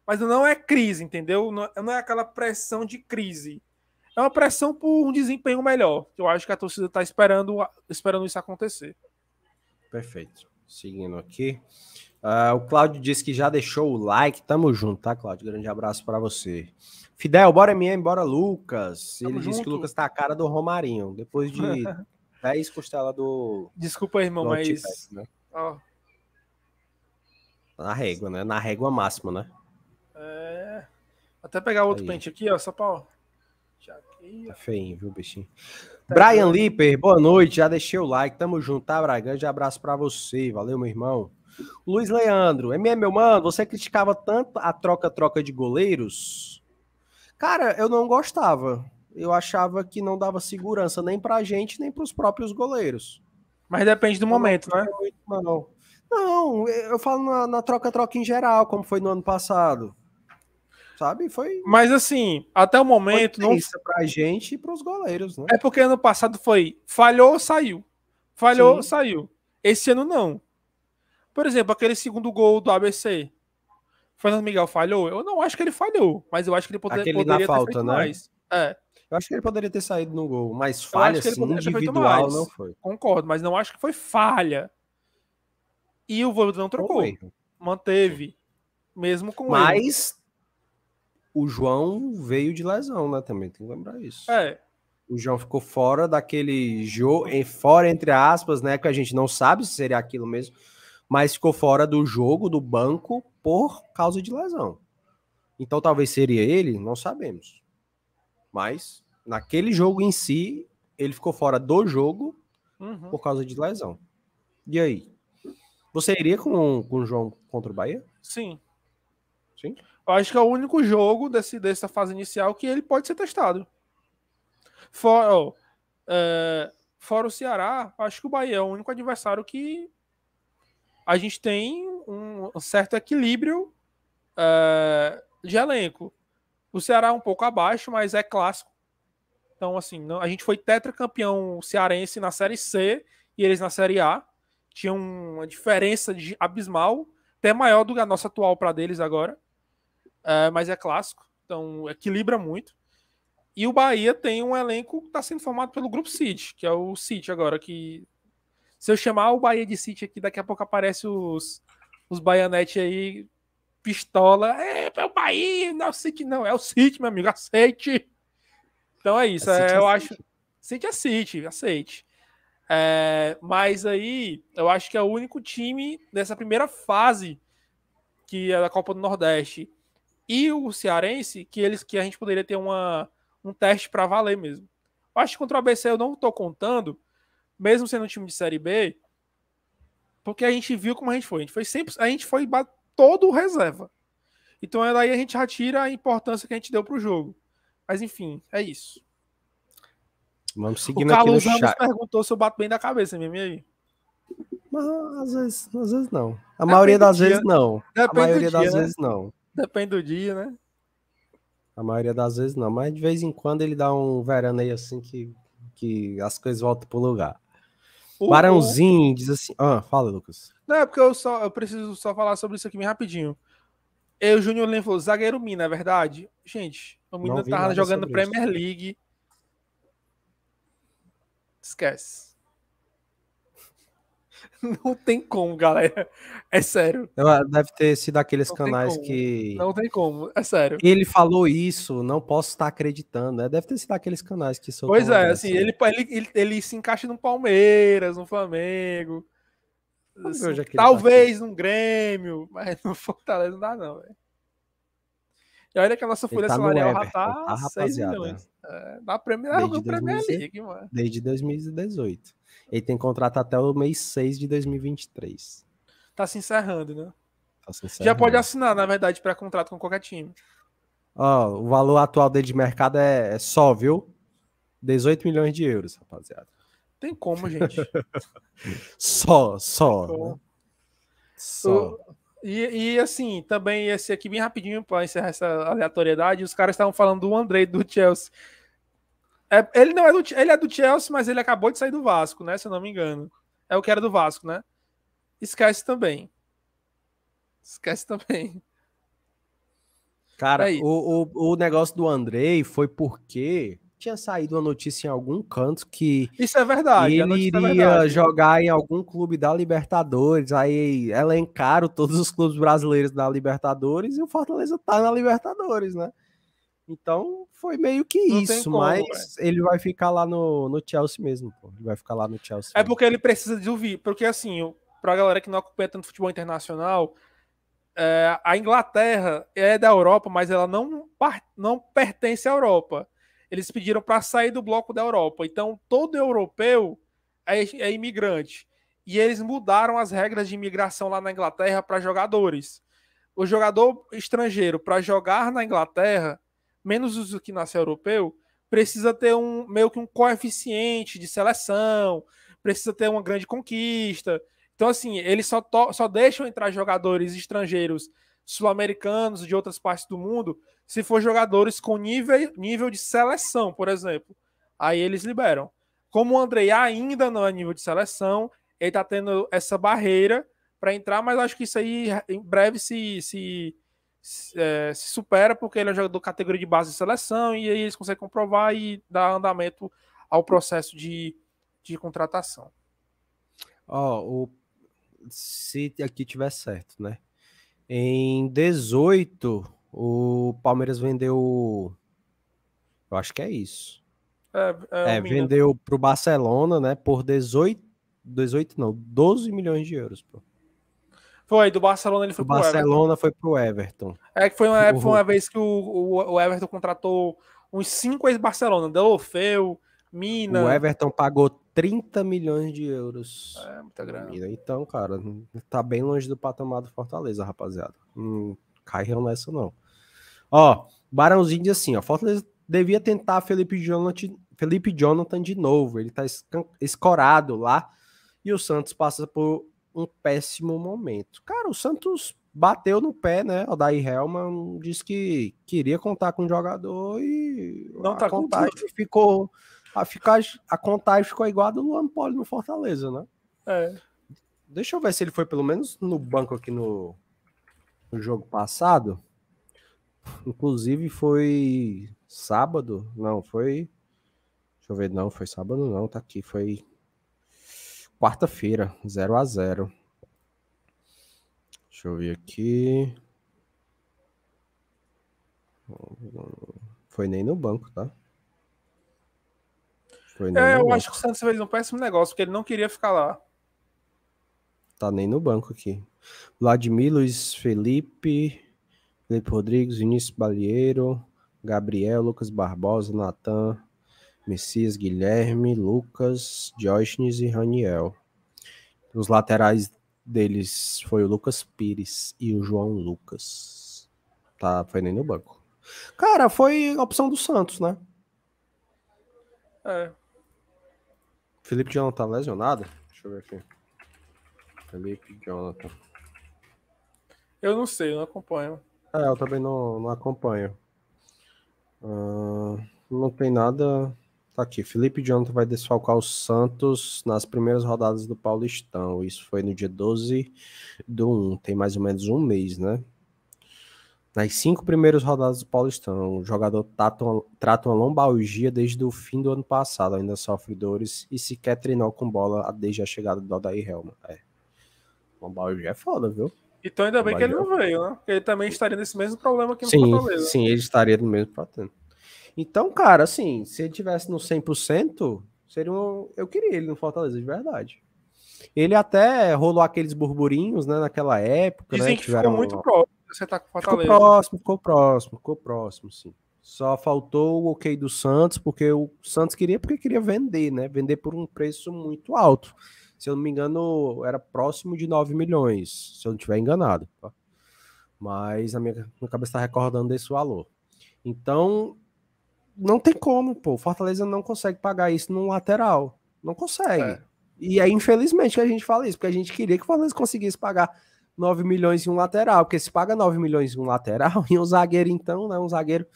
mas não é crise, entendeu? Não é aquela pressão de crise. É uma pressão por um desempenho melhor. Eu acho que a torcida está esperando, esperando isso acontecer. Perfeito. Seguindo aqui. Uh, o Cláudio disse que já deixou o like. Tamo junto, tá, Cláudio? Grande abraço para você. Fidel, bora MM, bora Lucas. Tamo Ele junto. disse que o Lucas tá a cara do Romarinho. Depois de 10 costelas do. Desculpa, irmão, do mas. né? oh. Na régua, né? Na régua máxima, né? É. Até pegar outro Aí. pente aqui, ó, só pra. Tá feinho, viu, bichinho? Tá Brian Lipper, boa noite. Já deixei o like. Tamo junto, tá, Brian? Grande abraço para você. Valeu, meu irmão. Luiz Leandro, é meu mano, você criticava tanto a troca-troca de goleiros? Cara, eu não gostava. Eu achava que não dava segurança nem pra gente, nem pros próprios goleiros. Mas depende do momento, né? Não, não eu falo na troca-troca em geral, como foi no ano passado. Sabe? Foi. Mas assim, até o momento. Não pra gente e pros goleiros, né? É porque ano passado foi falhou, saiu. Falhou, Sim. saiu. Esse ano não. Por exemplo, aquele segundo gol do ABC. Fernando Miguel falhou? Eu não acho que ele falhou, mas eu acho que ele poder, aquele poderia na falta, né? mais. É. Eu acho que ele poderia ter saído no gol, mas falha assim, individual não foi. Concordo, mas não acho que foi falha. E o Voivoda não trocou. Manteve, mesmo com Mas ele. O João veio de lesão, né? Também tem que lembrar isso. É. O João ficou fora daquele jogo, fora entre aspas, né? Que a gente não sabe se seria aquilo mesmo mas ficou fora do jogo, do banco, por causa de lesão. Então talvez seria ele, não sabemos. Mas naquele jogo em si, ele ficou fora do jogo Uhum. por causa de lesão. E aí? Você iria com, com o João contra o Bahia? Sim. Sim. Eu acho que é o único jogo desse, dessa fase inicial que ele pode ser testado. Fora, é, fora o Ceará, acho que o Bahia é o único adversário que a gente tem um, um certo equilíbrio é, de elenco. O Ceará é um pouco abaixo, mas é clássico. Então, assim, não- a gente foi tetracampeão cearense na Série C e eles na Série A. Tinha uma diferença de abismal, até maior do que a nossa atual para deles agora. É, mas é clássico, então equilibra muito. E o Bahia tem um elenco que está sendo formado pelo Grupo City, que é o City agora, que se eu chamar o Bahia de City aqui, daqui a pouco aparece os, os baianetes aí, pistola. É, é o Bahia, não é o City, não, é o City, meu amigo, aceite. Então é isso, É é, eu acho. City é City, aceite. É, mas aí, eu acho que é o único time dessa primeira fase que é da Copa do Nordeste e o Cearense que eles que a gente poderia ter uma, um teste para valer mesmo. Eu acho que contra o ABC eu não estou contando, mesmo sendo um time de série B, porque a gente viu como a gente foi. A gente foi sempre, a gente foi todo reserva. Então é daí a gente já tira a importância que a gente deu pro jogo. Mas enfim, é isso. Vamos O seguindo aqui no Carlos Ramos chat. perguntou se eu bato bem da cabeça mesmo. Aí? Mas às vezes, às vezes não. A maioria do das dia. vezes não. A Depende do maioria das né? vezes não. Depende do dia, né? A maioria das vezes não. Mas de vez em quando ele dá um veraneio assim que, que as coisas voltam pro lugar. O- Barãozinho diz assim. Ah, fala, Lucas. Não, é porque eu só eu preciso só falar sobre isso aqui bem rapidinho. Eu, Júnior Lem falou, zagueiro Mina, é verdade? Gente, o Mina tava jogando sobre isso. Premier League. Esquece. Não tem como, galera. É sério. Ah, Deve ter sido aqueles Não canais que. Não tem como. É sério. Ele falou isso, não posso estar acreditando. Né? Deve ter sido aqueles canais que soltam Pois é, assim, ele, ele, ele, ele se encaixa no Palmeiras, no Flamengo. Assim, ele tá talvez num Grêmio, mas no Fortaleza não dá, não, velho. E olha que a nossa folha tá salarial já tá, tá, 6 rapaziada? milhões. É, Premier, Desde na Premier 2016. League, mano. Desde 2018. Ele tem contrato até o mês 6 de 2023. Tá se encerrando, né? Tá se Já encerrando. pode assinar, na verdade, pré-contrato com qualquer time. Ó, o valor atual dele de mercado é, é só, viu? 18 milhões de euros, rapaziada. Tem como, gente. Só, só. Né? Só. E, e, assim, também esse aqui, bem rapidinho, para encerrar essa aleatoriedade, os caras estavam falando do Andrei do Chelsea. É, ele não é do, ele é do Chelsea, mas ele acabou de sair do Vasco, né? Se eu não me engano. É o que era do Vasco, né? Esquece também. Esquece também. Cara, Aí. o, o, o negócio do Andrei foi porque tinha saído uma notícia em algum canto que Isso é verdade. ele é iria verdade. jogar em algum clube da Libertadores. Aí elencaram todos os clubes brasileiros da Libertadores e o Fortaleza tá na Libertadores, né? Então foi meio que Não isso, como, mas ele vai ficar lá no, no Chelsea mesmo, pô. Ele vai ficar lá no Chelsea. É mesmo. porque ele precisa de ouvir. Porque, assim, o- pra galera que não acompanha tanto futebol internacional, é, a Inglaterra é da Europa, mas ela não, não pertence à Europa. Eles pediram para sair do bloco da Europa. Então, todo europeu é, é imigrante. E eles mudaram as regras de imigração lá na Inglaterra para jogadores. O jogador estrangeiro, para jogar na Inglaterra, menos os que nasceu europeu, precisa ter um meio que um coeficiente de seleção, precisa ter uma grande conquista. Então, assim, eles só, só deixam entrar jogadores estrangeiros sul-americanos de outras partes do mundo se for jogadores com nível, nível de seleção, por exemplo. Aí eles liberam. Como o Andrei ainda não é nível de seleção, ele tá tendo essa barreira para entrar, mas acho que isso aí em breve se, se, se, é, se supera, porque ele é um jogador categoria de base de seleção, e aí eles conseguem comprovar e dar andamento ao processo de, de contratação. Ó, o... se aqui tiver certo, né? Em 18, o Palmeiras vendeu. Eu acho que é isso. É, É, o Mina. vendeu pro Barcelona, né? Por 18. 18 não, 12 milhões de euros. Pô. Foi, do Barcelona ele O foi pro Everton. Barcelona foi pro Everton. É que foi uma, o- foi uma vez que o, o, o Everton contratou uns cinco ex-Barcelona, Delofeu, Mina. O Everton pagou 30 milhões de euros. É, muita grana. Mina. Então, cara, tá bem longe do patamar do Fortaleza, rapaziada. Não caiam nessa, não. Ó, Barãozinho diz assim, ó. Fortaleza devia tentar Felipe Jonathan, Felipe Jonathan de novo. Ele tá escorado lá. E o Santos passa por um péssimo momento. Cara, o Santos bateu no pé, né? O Daí Helman disse que queria contar com o jogador e Não tá contagem ficou a, ficar, a contagem ficou igual a do Luan Poli no Fortaleza, né? É. Deixa eu ver se ele foi pelo menos no banco aqui no, no jogo passado. Inclusive foi sábado, não, foi Deixa eu ver, não, foi sábado não, tá aqui, foi quarta-feira, 0 a 0. Deixa eu ver aqui. Foi nem no banco, tá? Foi É, eu banco. acho que o Santos fez um péssimo negócio, porque ele não queria ficar lá. Tá nem no banco aqui. Vladimir, Luiz Felipe, Felipe Rodrigues, Vinícius Balieiro, Gabriel, Lucas Barbosa, Natan, Messias, Guilherme, Lucas, Diógenes e Raniel. Os laterais deles foi o Lucas Pires e o João Lucas. Tá, foi nem no banco. Cara, foi a opção do Santos, né? É. Felipe Jonathan tá lesionado? Deixa eu ver aqui. Felipe Jonathan. Eu não sei, eu não acompanho. É, eu também não, não acompanho. Ah, não tem nada. Tá aqui. Felipe Jonathan vai desfalcar o Santos nas primeiras rodadas do Paulistão. Isso foi no dia 12 do 1. Tem mais ou menos um mês, né? Nas cinco primeiras rodadas do Paulistão, o jogador trata uma, trata uma lombalgia desde o fim do ano passado. Ainda sofre dores e sequer treinou com bola desde a chegada do Odair Helma. É. Lombalgia é foda, viu? Então ainda bem que ele não veio, né? Porque ele também estaria nesse mesmo problema aqui no Sim, Fortaleza. sim, ele estaria no mesmo patente. Então, cara, assim, se ele tivesse no 100%, seria um... eu queria ele no Fortaleza, de verdade. Ele até rolou aqueles burburinhos, né, naquela época, Dizem né, que tiveram- ficou muito próximo você tá com o Ficou Fortaleza. próximo, ficou próximo, ficou próximo, sim. Só faltou o ok do Santos, porque o Santos queria, porque queria vender, né? Vender por um preço muito alto. Se eu não me engano, era próximo de 9 milhões, se eu não estiver enganado. tá? Mas a minha, minha cabeça está recordando desse valor. Então, não tem como, pô. Fortaleza não consegue pagar isso no lateral. Não consegue. É. E é infelizmente que a gente fala isso, porque a gente queria que o Fortaleza conseguisse pagar 9 milhões em um lateral, porque se paga 9 milhões em um lateral, e um zagueiro, então, né? Um zagueiro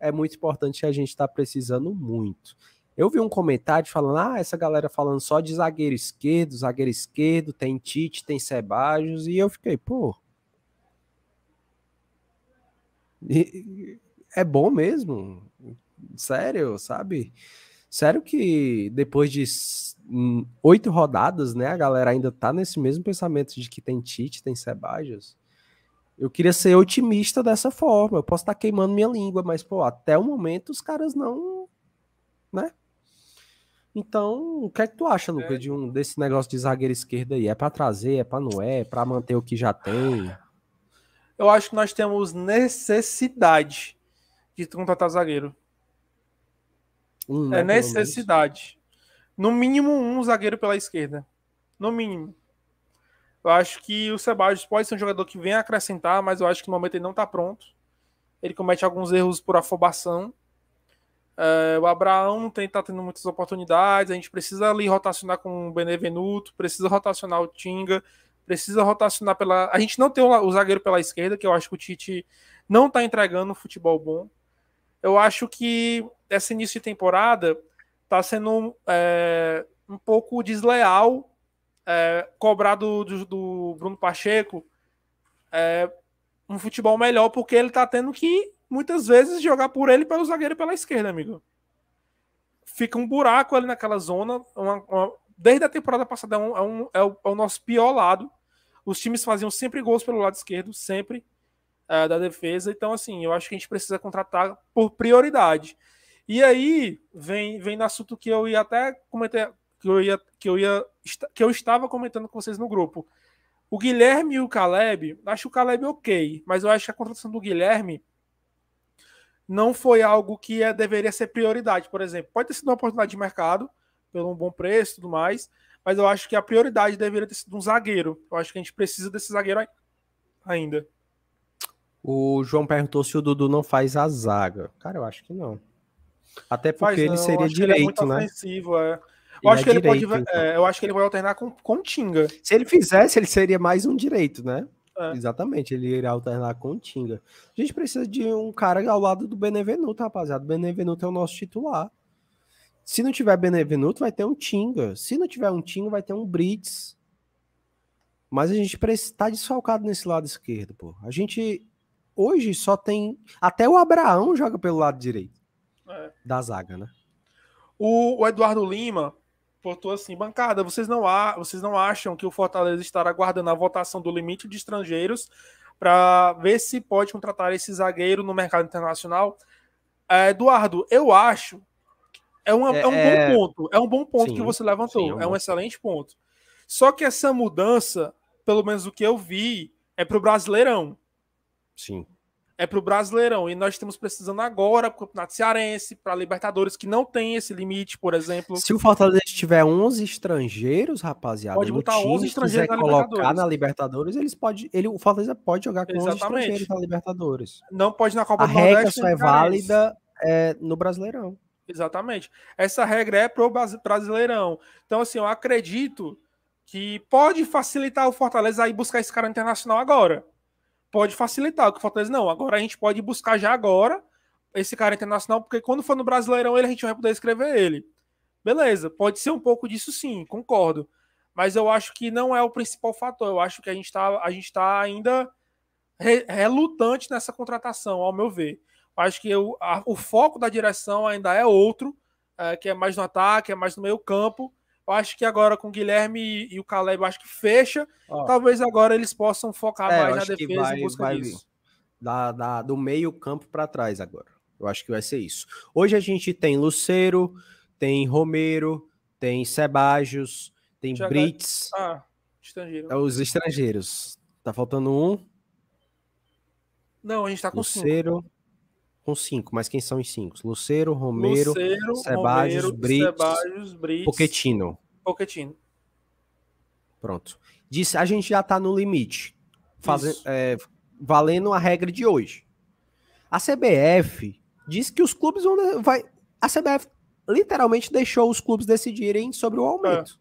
é muito importante que a gente está precisando muito. Eu vi um comentário falando: ah, essa galera falando só de zagueiro esquerdo, zagueiro esquerdo, tem Tite, tem Sebajos, e eu fiquei, pô. e- É bom mesmo? Sério, sabe? Sério que depois de hum, oito rodadas, né, a galera ainda tá nesse mesmo pensamento de que tem Tite, tem Sebajos? Eu queria ser otimista dessa forma. Eu posso estar queimando minha língua, mas, pô, até o momento os caras não. Né? Então, o que é que tu acha, Lucas, de um, desse negócio de zagueiro esquerdo aí? É pra trazer, é pra não é? É pra manter o que já tem? Eu acho que nós temos necessidade de contratar zagueiro. Um, né, É necessidade. No mínimo um zagueiro pela esquerda. No mínimo. Eu acho que o Sebadios pode ser um jogador que vem acrescentar, mas eu acho que no momento ele não está pronto. Ele comete alguns erros por afobação. É, o Abraão não tem, tá tendo muitas oportunidades. A gente precisa ali rotacionar com o Benevenuto, precisa rotacionar o Tinga, precisa rotacionar pela. A gente não tem o, o zagueiro pela esquerda, que eu acho que o Tite não está entregando um futebol bom. Eu acho que esse início de temporada está sendo é, um pouco desleal é, cobrar do, do, Bruno Pacheco é, um futebol melhor, porque ele está tendo que muitas vezes jogar por ele pelo zagueiro pela esquerda, amigo. Fica um buraco ali naquela zona. uma- uma- desde a temporada passada é, um- é um- é o, é o nosso pior lado. Os times faziam sempre gols pelo lado esquerdo, sempre da defesa. Então, assim, eu acho que a gente precisa contratar por prioridade. E aí vem, vem no assunto que eu ia até comentar, que eu ia, que eu ia, que eu estava comentando com vocês no grupo. O Guilherme e o Caleb, acho o Caleb ok, mas eu acho que a contratação do Guilherme não foi algo que é, deveria ser prioridade, por exemplo. Pode ter sido uma oportunidade de mercado, pelo um bom preço e tudo mais, mas eu acho que a prioridade deveria ter sido um zagueiro. Eu acho que a gente precisa desse zagueiro ainda. O João perguntou se o Dudu não faz a zaga. Cara, eu acho que não. Até porque ele seria que ele é direito, né? é. Eu Ele acho é que ele direito, pode. então. é, eu acho que ele vai alternar com, com o Tinga. Se ele fizesse, ele seria mais um direito, né? É. Exatamente, ele iria alternar com o Tinga. A gente precisa de um cara ao lado do Benevenuto, rapaziada. O Benevenuto é o nosso titular. Se não tiver Benevenuto, vai ter um Tinga. Se não tiver um Tinga, vai ter um Brits. Mas a gente está desfalcado nesse lado esquerdo, pô. A gente hoje só tem. Até o Abraão joga pelo lado direito É. da zaga, né? O, o Eduardo Lima botou assim: bancada, vocês não, há, vocês não acham que o Fortaleza estará aguardando a votação do limite de estrangeiros para ver se pode contratar esse zagueiro no mercado internacional? É, Eduardo, eu acho. É, uma- É- é um é- bom ponto. É um bom ponto Sim, que você levantou. sim, é um é um bom excelente ponto. Só que essa mudança, pelo menos o que eu vi, é para o Brasileirão. Sim. É para o Brasileirão. E nós estamos precisando agora para o Campeonato Cearense, para Libertadores, que não tem esse limite, por exemplo. Se o Fortaleza tiver 11 estrangeiros, rapaziada, Pode botar time, 11 e estrangeiros quiser na colocar Libertadores. na Libertadores, eles pode, ele, o Fortaleza pode jogar com 11 Exatamente. estrangeiros na Libertadores. Não pode na Copa A do regra Nordeste. só nem é no Cearense. válida é, no Brasileirão. Exatamente. Essa regra é pro Brasi- Brasileirão. Então, assim, eu acredito que pode facilitar o Fortaleza ir buscar esse cara internacional agora. Pode facilitar. O que o Fortaleza, não, agora a gente pode buscar já agora esse cara internacional, porque quando for no Brasileirão ele, a gente vai poder escrever ele. Beleza, pode ser um pouco disso sim, concordo. Mas eu acho que não é o principal fator. Eu acho que a gente está tá ainda re- relutante nessa contratação, ao meu ver. Eu acho que o, a- o foco da direção ainda é outro, é, que é mais no ataque, é mais no meio campo. Acho que agora com o Guilherme e, e o Caleb, eu acho que fecha. Ó, Talvez agora eles possam focar É, mais na defesa vai- em busca vai disso. da, da- do meio campo para trás agora. Eu acho que vai ser isso. Hoje a gente tem Luceiro, tem Romero, tem Sebajos, tem Thiago- Brits, Ah, estrangeiro. é os estrangeiros. Tá faltando um, Não, a gente tá com cinco. Luceiro, com cinco. Mas quem são os cinco? Luceiro, Romero, Luceiro, Sebajos, Romero, Brits, Sebajos, Brits, Pochettino. Pochettino. Pronto. Disse, a gente já tá no limite. Faze- Isso. é, valendo a regra de hoje. A CBF diz que os clubes vão. Vai, a CBF literalmente deixou os clubes decidirem sobre o aumento.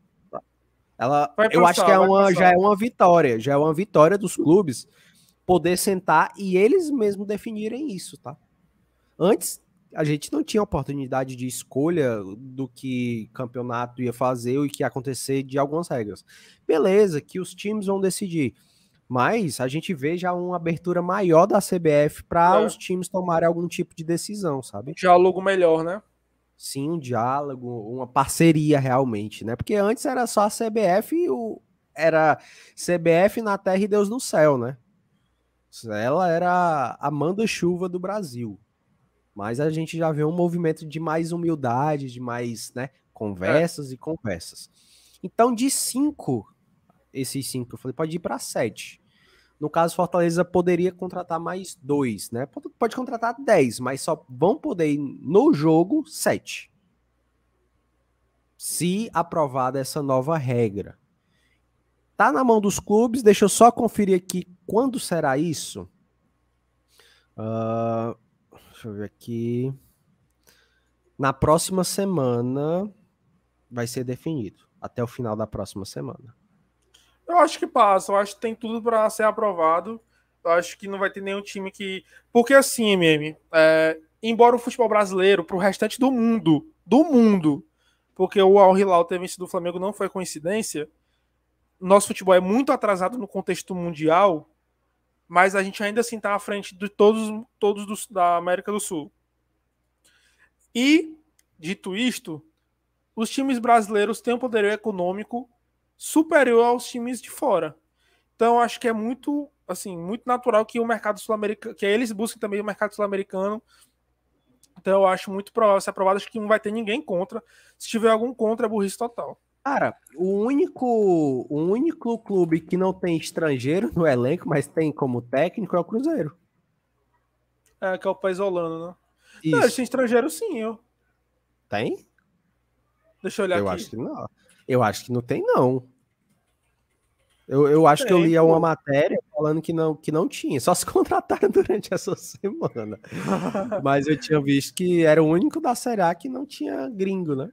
Ela, Vai eu acho que é uma, já é uma vitória. Já é uma vitória dos clubes poder sentar e eles mesmos definirem isso, tá? Antes, a gente não tinha oportunidade de escolha do que campeonato ia fazer e que ia acontecer de algumas regras. Beleza, que os times vão decidir. Mas a gente vê já uma abertura maior da CBF para É. os times tomarem algum tipo de decisão, sabe? Diálogo melhor, né? Sim, um diálogo, uma parceria realmente, né? Porque antes era só a CBF e o era CBF na terra e Deus no céu, né? Ela era a manda-chuva do Brasil. Mas a gente já vê um movimento de mais humildade, de mais, né, conversas e conversas. Então, de cinco, esses cinco que eu falei, pode ir para sete. No caso, Fortaleza poderia contratar mais dois, né? Pode, pode contratar dez, mas só vão poder ir no jogo sete. Se aprovada essa nova regra. Tá na mão dos clubes, deixa eu só conferir aqui quando será isso. Ah, deixa eu ver aqui. Na próxima semana vai ser definido. Até o final da próxima semana. Eu acho que passa, eu acho que tem tudo para ser aprovado. Eu acho que não vai ter nenhum time que. Porque assim, MM, é, embora o futebol brasileiro, para o restante do mundo, do mundo, porque o Al Hilal ter vencido o Flamengo não foi coincidência, nosso futebol é muito atrasado no contexto mundial, mas a gente ainda assim está à frente de todos, todos dos- da América do Sul. E, dito isto, os times brasileiros têm um poderio econômico superior aos times de fora. Então, acho que é muito, assim, muito natural que o mercado sul-americano, que eles busquem também o mercado sul-americano. Então, eu acho muito provável ser aprovado. Acho que não vai ter ninguém contra. Se tiver algum contra, é burrice total. Cara, o único, o único clube que não tem estrangeiro no elenco, mas tem como técnico, é o Cruzeiro. É, que é o país holando, né? Não, Isso. esse estrangeiro sim, ó. Tem? Deixa eu olhar Eu aqui. acho que não. Eu acho que não tem, não. Eu, eu acho que eu Tem, li uma matéria falando que não, que não tinha. Só se contrataram durante essa semana. Mas eu tinha visto que era o único da Série A que não tinha gringo, né?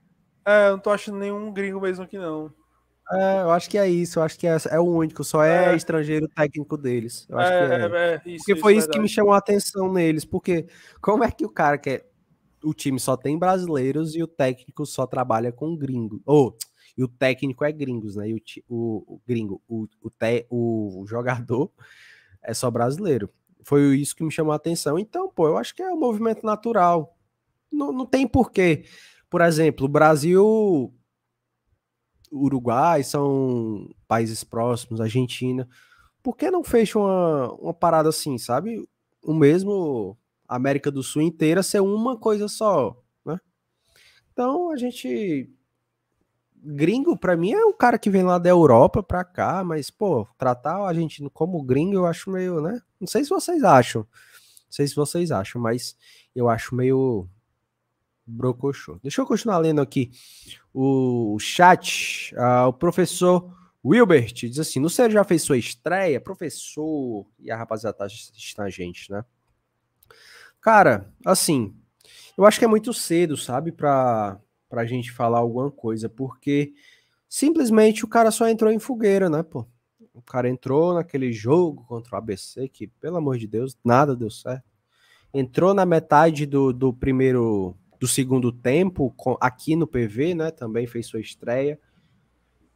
É, eu não tô achando nenhum gringo mesmo aqui, não. É, eu acho que é isso. Eu acho que é, é o único. Só é, É. estrangeiro técnico deles. Eu acho é, que é. é, é, isso, Porque foi isso que verdade. me chamou a atenção neles. Porque como é que o cara quer. O time só tem brasileiros e o técnico só trabalha com gringo. Ou, e o técnico é gringos, né? E o, o, o gringo, o, o, te- o jogador é só brasileiro. Foi isso que me chamou a atenção. Então, pô, eu acho que é um movimento natural. Não, não tem porquê. Por exemplo, o Brasil, Uruguai são países próximos, Argentina. Por que não fecha uma, uma parada assim, sabe? O mesmo América do Sul inteira ser uma coisa só, né? Então a gente. Gringo, pra mim, é o cara que vem lá da Europa pra cá, mas, pô, tratar a gente como gringo eu acho meio, né? Não sei se vocês acham. Não sei se vocês acham, mas eu acho meio brocochô. Deixa eu continuar lendo aqui o chat. Ah, o professor Wilbert diz assim: Sério já fez sua estreia, professor? E a rapaziada tá assistindo a gente, né? Cara, assim, eu acho que é muito cedo, sabe, pra, pra gente falar alguma coisa, porque simplesmente o cara só entrou em fogueira, né, pô? O cara entrou naquele jogo contra o ABC, que, pelo amor de Deus, nada deu certo. Entrou na metade do, do primeiro, do segundo tempo, com- aqui no PV, né? Também fez sua estreia.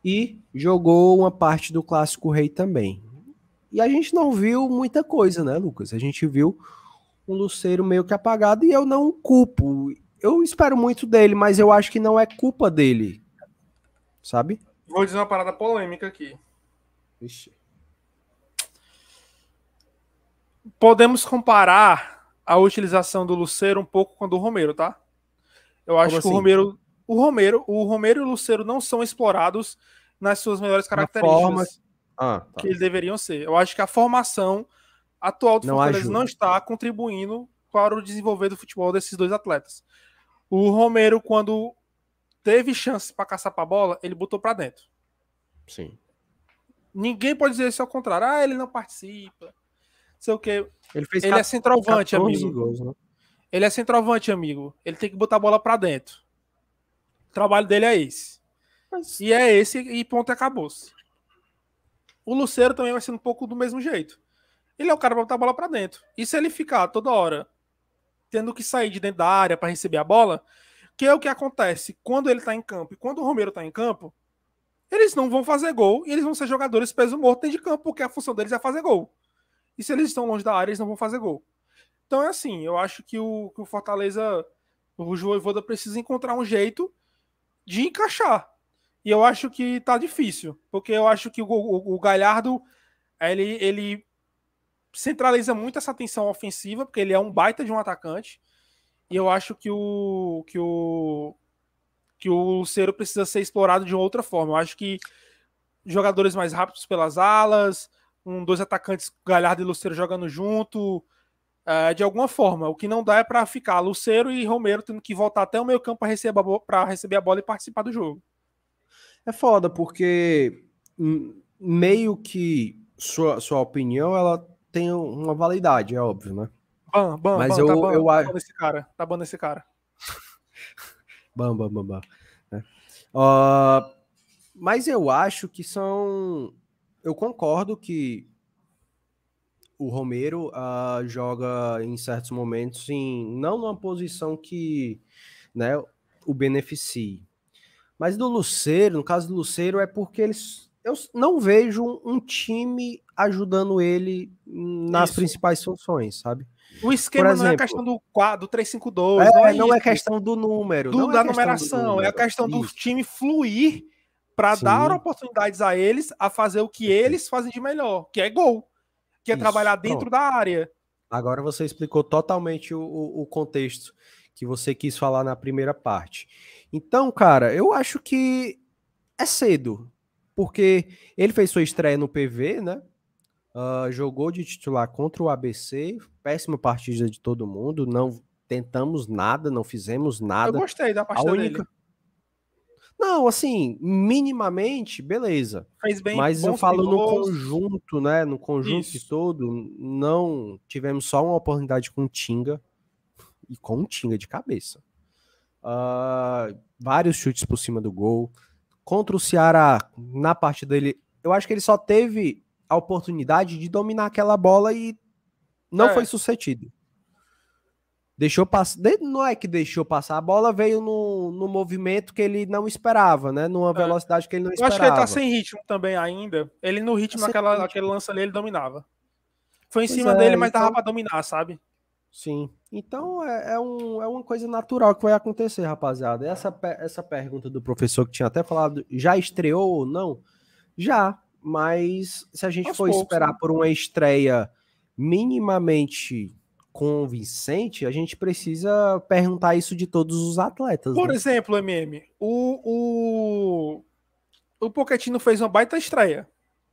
E jogou uma parte do Clássico Rei também. E a gente não viu muita coisa, né, Lucas? A gente viu um Luceiro meio que apagado e eu não culpo. Eu espero muito dele, mas eu acho que não é culpa dele. Sabe? Vou dizer uma parada polêmica aqui. Vixe. Podemos comparar a utilização do Luceiro um pouco com a do Romero, tá? Eu acho Como que o assim? Romero, o Romero, o Romero e o Luceiro não são explorados nas suas melhores características forma- Ah, tá. que eles deveriam ser. Eu acho que a formação atual do Não Fortaleza ajuda. não está contribuindo para o desenvolver do futebol desses dois atletas. O Romero, quando teve chance para caçar para a bola, ele botou para dentro. Sim. Ninguém pode dizer isso ao contrário. Ah, ele não participa. Sei o quê. Ele fez Ele é centroavante, 14 amigo. gols, né? Ele é centroavante, amigo. Ele tem que botar a bola para dentro. O trabalho dele é esse. Mas- E é esse e ponto e acabou-se. O Luceiro também vai ser um pouco do mesmo jeito. Ele é o cara para botar a bola para dentro. E se ele ficar toda hora tendo que sair de dentro da área para receber a bola, que é o que acontece quando ele tá em campo e quando o Romero tá em campo, eles não vão fazer gol e eles vão ser jogadores peso morto dentro de campo, porque a função deles é fazer gol. E se eles estão longe da área, eles não vão fazer gol. Então é assim, eu acho que o, que o Fortaleza, o Voivoda precisa encontrar um jeito de encaixar. E eu acho que tá difícil, porque eu acho que o, o, o Galhardo ele, ele centraliza muito essa atenção ofensiva, porque ele é um baita de um atacante. E eu acho que o que o que o Lucero precisa ser explorado de outra forma. Eu acho que jogadores mais rápidos pelas alas, um dois atacantes Galhardo e Lucero jogando junto, é, de alguma forma. O que não dá é para ficar Lucero e Romero tendo que voltar até o meio campo para receber, receber a bola e participar do jogo. É foda, porque meio que sua, sua opinião ela tem uma validade, é óbvio, né? Mas eu- tá bom, eu tá acho- bom nesse cara, tá bom nesse cara. Bam. né? Ah, mas eu acho que são. Eu concordo que o Romero ah, joga em certos momentos em não numa posição que né, o beneficie. Mas do Luceiro, no caso do Luceiro, é porque eles. Eu não vejo um time ajudando ele nas Isso. principais funções, sabe? O esquema não é a exemplo, questão do quadro, do 3-5-2, É, não é, não é questão do número. do- é da questão do numeração, é a número, questão do isso. time fluir para dar oportunidades a eles a fazer o que eles fazem de melhor, que é gol, que é Isso, trabalhar dentro pronto. da área. Agora você explicou totalmente o, o- o contexto que você quis falar na primeira parte. Então, cara, eu acho que é cedo, porque ele fez sua estreia no PV, né? Ah, jogou de titular contra o ABC, péssima partida de todo mundo, não tentamos nada, não fizemos Eu nada. gostei da A partida única. dele. Não, assim, minimamente, beleza. Fez bem. Mas eu falo no conjunto, né? No conjunto Isso. todo, não tivemos só uma oportunidade com o Tinga e com o Tinga de cabeça. Ah, vários chutes por cima do gol. Contra o Ceará, na parte dele, eu acho que ele só teve a oportunidade de dominar aquela bola e não É. foi sucedido. Deixou passar. Não é que deixou passar, a bola veio no, no movimento que ele não esperava, né? Numa velocidade que ele não Eu esperava. acho que ele tá sem ritmo também ainda. Ele no ritmo, Tá sem naquela, ritmo. naquele lance ali, ele dominava. Foi em Pois cima é, dele, mas dava então- pra dominar, sabe? Sim. Então é, é, um, é uma coisa natural que vai acontecer, rapaziada. Essa, essa pergunta do professor que tinha até falado, já estreou ou não? Já, mas se a gente Aos for poucos, esperar né? por uma estreia minimamente convincente, a gente precisa perguntar isso de todos os atletas. Por né? exemplo, MM, o, o, o Pochettino fez uma baita estreia.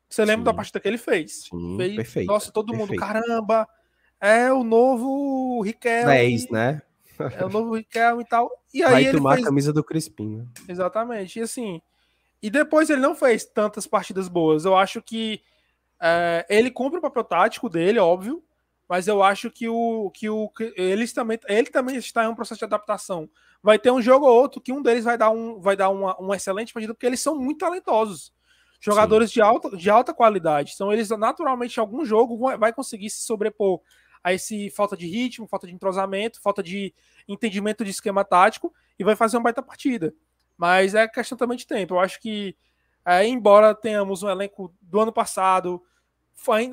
Você lembra Sim. da partida que ele fez? Sim, Fez- perfeito. Nossa, todo mundo, perfeito. caramba, é o novo Riquelme. 10, né? É o novo Riquelme e tal. E aí Vai ele tomar fez... a camisa do Crispim, né? Exatamente. E assim. E depois ele não fez tantas partidas boas. Eu acho que é, ele cumpre o papel tático dele, óbvio. Mas eu acho que o que o que eles também ele também está em um processo de adaptação. Vai ter um jogo ou outro que um deles vai dar um vai dar uma, uma excelente partida porque eles são muito talentosos. Jogadores de alta, de alta qualidade. Então eles naturalmente em algum jogo vai- conseguir se sobrepor a esse falta de ritmo, falta de entrosamento, falta de entendimento de esquema tático e vai fazer uma baita partida. Mas é questão também de tempo. Eu acho que, é, embora tenhamos um elenco do ano passado,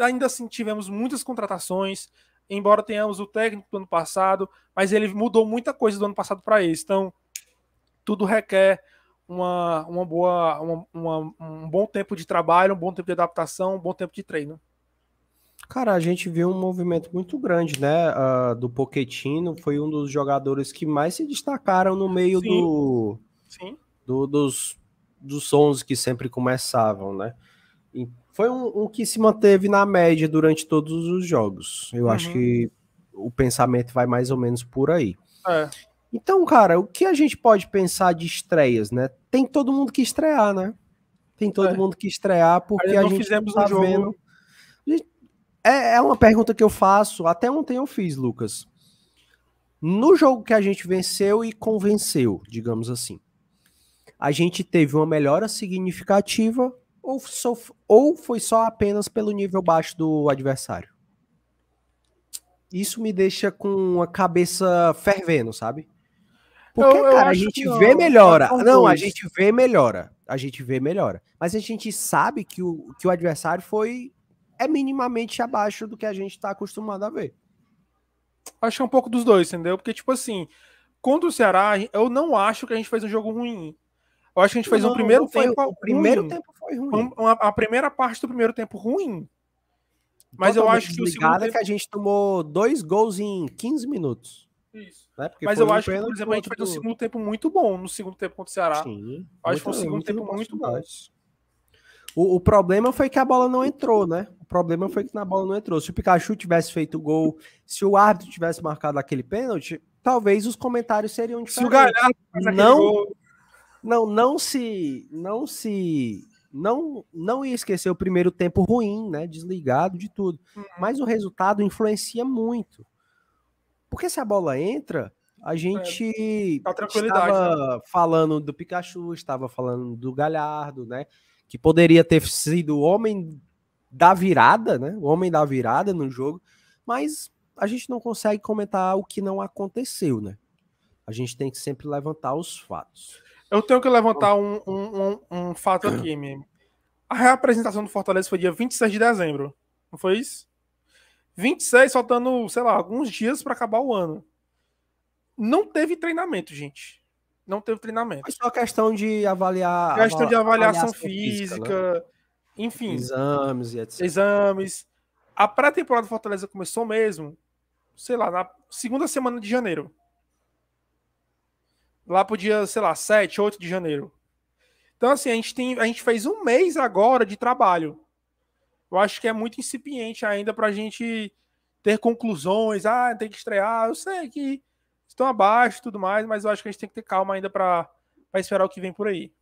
ainda, assim tivemos muitas contratações, embora tenhamos o técnico do ano passado, mas ele mudou muita coisa do ano passado para esse. Então, tudo requer uma, uma boa, uma- uma- um bom tempo de trabalho, um bom tempo de adaptação, um bom tempo de treino. Cara, a gente viu um movimento muito grande, né? ah, do Poquetino, foi um dos jogadores que mais se destacaram no meio Sim. do, Sim. do- dos, dos 11 que sempre começavam, né? Foi um, um que se manteve na média durante todos os jogos. Eu acho Uhum. que o pensamento vai mais ou menos por aí. É. Então, cara, o que a gente pode pensar de estreias, né? Tem todo mundo que estrear, né? Tem todo É. mundo que estrear, porque a gente fizemos tá um jogo. vendo. É, é uma pergunta que eu faço, até ontem eu fiz, Lucas. No jogo que a gente venceu e convenceu, digamos assim, a gente teve uma melhora significativa ou, só- ou foi só apenas pelo nível baixo do adversário? Isso me deixa com a cabeça fervendo, sabe? Porque, Eu- eu cara, a gente não, vê melhora. são Não, a gente vê melhora. A gente vê melhora. Mas a gente sabe que o, que o adversário foi é minimamente abaixo do que a gente tá acostumado a ver. Acho que é um pouco dos dois, entendeu? Porque, tipo assim, contra o Ceará, eu não acho que a gente fez um jogo ruim. Eu acho que a gente fez um Não, primeiro não foi- tempo. O primeiro ruim. tempo foi ruim. Uma- a primeira parte do primeiro tempo ruim. Mas eu acho que o segundo tempo. que a gente tomou dois gols em 15 minutos. Isso. Né? Mas eu um acho que, por exemplo, a gente fez um do- segundo tempo muito bom no segundo tempo contra o Ceará. Sim, Acho que foi um segundo tempo muito bom. O, o problema foi que a bola não entrou, né? O problema foi que na bola não entrou. Se o Pikachu tivesse feito o gol, se o árbitro tivesse marcado aquele pênalti, talvez os comentários seriam Se o diferentes. Galhardo Não- gol, Não, não se, não se, não, não ia esquecer o primeiro tempo ruim, né? Desligado de tudo. Uhum. Mas o resultado influencia muito. Porque se a bola entra, a gente dá tranquilidade, estava falando do Pikachu, estava falando do Galhardo, né? Que poderia ter sido o homem da virada, né? O homem da virada no jogo, mas a gente não consegue comentar o que não aconteceu, né? A gente tem que sempre levantar os fatos. Eu tenho que levantar um, um, um, um fato aqui, mesmo. A reapresentação do Fortaleza foi dia 26 de dezembro. Não foi isso? 26, faltando, sei lá, alguns dias para acabar o ano. Não teve treinamento, gente. Não teve treinamento. Foi só questão de avaliar. Questão de avaliação avaliação física, né? enfim, Exames e etc. exames. A pré-temporada do Fortaleza começou mesmo, sei lá, na segunda semana de janeiro. Lá pro dia, sei lá, 7, 8 de janeiro. Então, assim, a gente, tem, a gente fez um mês agora de trabalho. Eu acho que é muito incipiente ainda pra gente ter conclusões. Ah, tem que estrear. Eu sei que estão abaixo e tudo mais, mas eu acho que a gente tem que ter calma ainda para esperar o que vem por aí.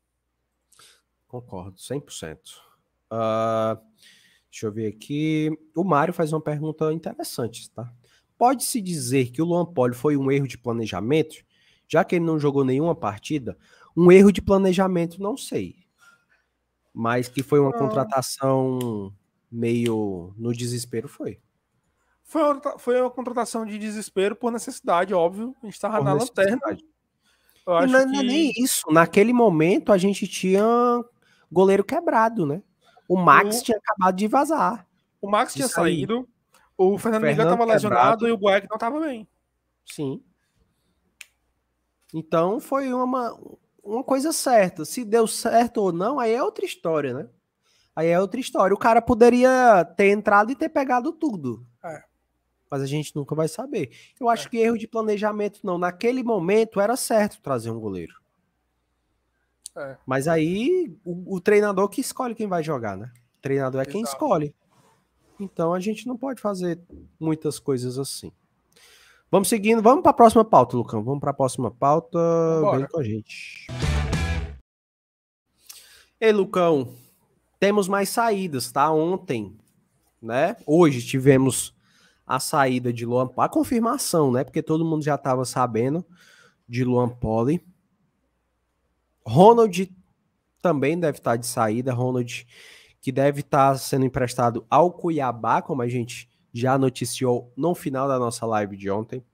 Concordo, 100%. Uh, deixa eu ver aqui. O Mário faz uma pergunta interessante, tá? Pode-se dizer que o Luan Poli foi um erro de planejamento, já que ele não jogou nenhuma partida? Um erro de planejamento, não sei. Mas que foi uma ah. contratação meio no desespero, foi. Foi uma, foi uma contratação de desespero por necessidade, óbvio. A gente estava na lanterna. Eu não, é que... não é nem isso. Naquele momento a gente tinha goleiro quebrado, né? O Max o... tinha acabado de vazar. O Max tinha saído. O Fernando, Fernando Miguel estava lesionado e o Boeck não estava bem. Sim. Então foi uma, uma coisa certa. Se deu certo ou não, aí é outra história, né? Aí é outra história. O cara poderia ter entrado e ter pegado tudo. É. Mas a gente nunca vai saber. Eu acho é. que erro de planejamento não. Naquele momento era certo trazer um goleiro. É. Mas aí o, o, treinador que escolhe quem vai jogar, né? O treinador é Exato. quem escolhe. Então a gente não pode fazer muitas coisas assim. Vamos seguindo, vamos para a próxima pauta, Lucão. Vamos para a próxima pauta. Bora. Vem com a gente. Ei, Lucão, temos mais saídas, tá? Ontem, né? Hoje tivemos a saída de Luan, a confirmação, né? Porque todo mundo já estava sabendo de Luan Poli. Ronald também deve estar de saída. Ronald que deve estar sendo emprestado ao Cuiabá, como a gente já noticiou no final da nossa live de ontem.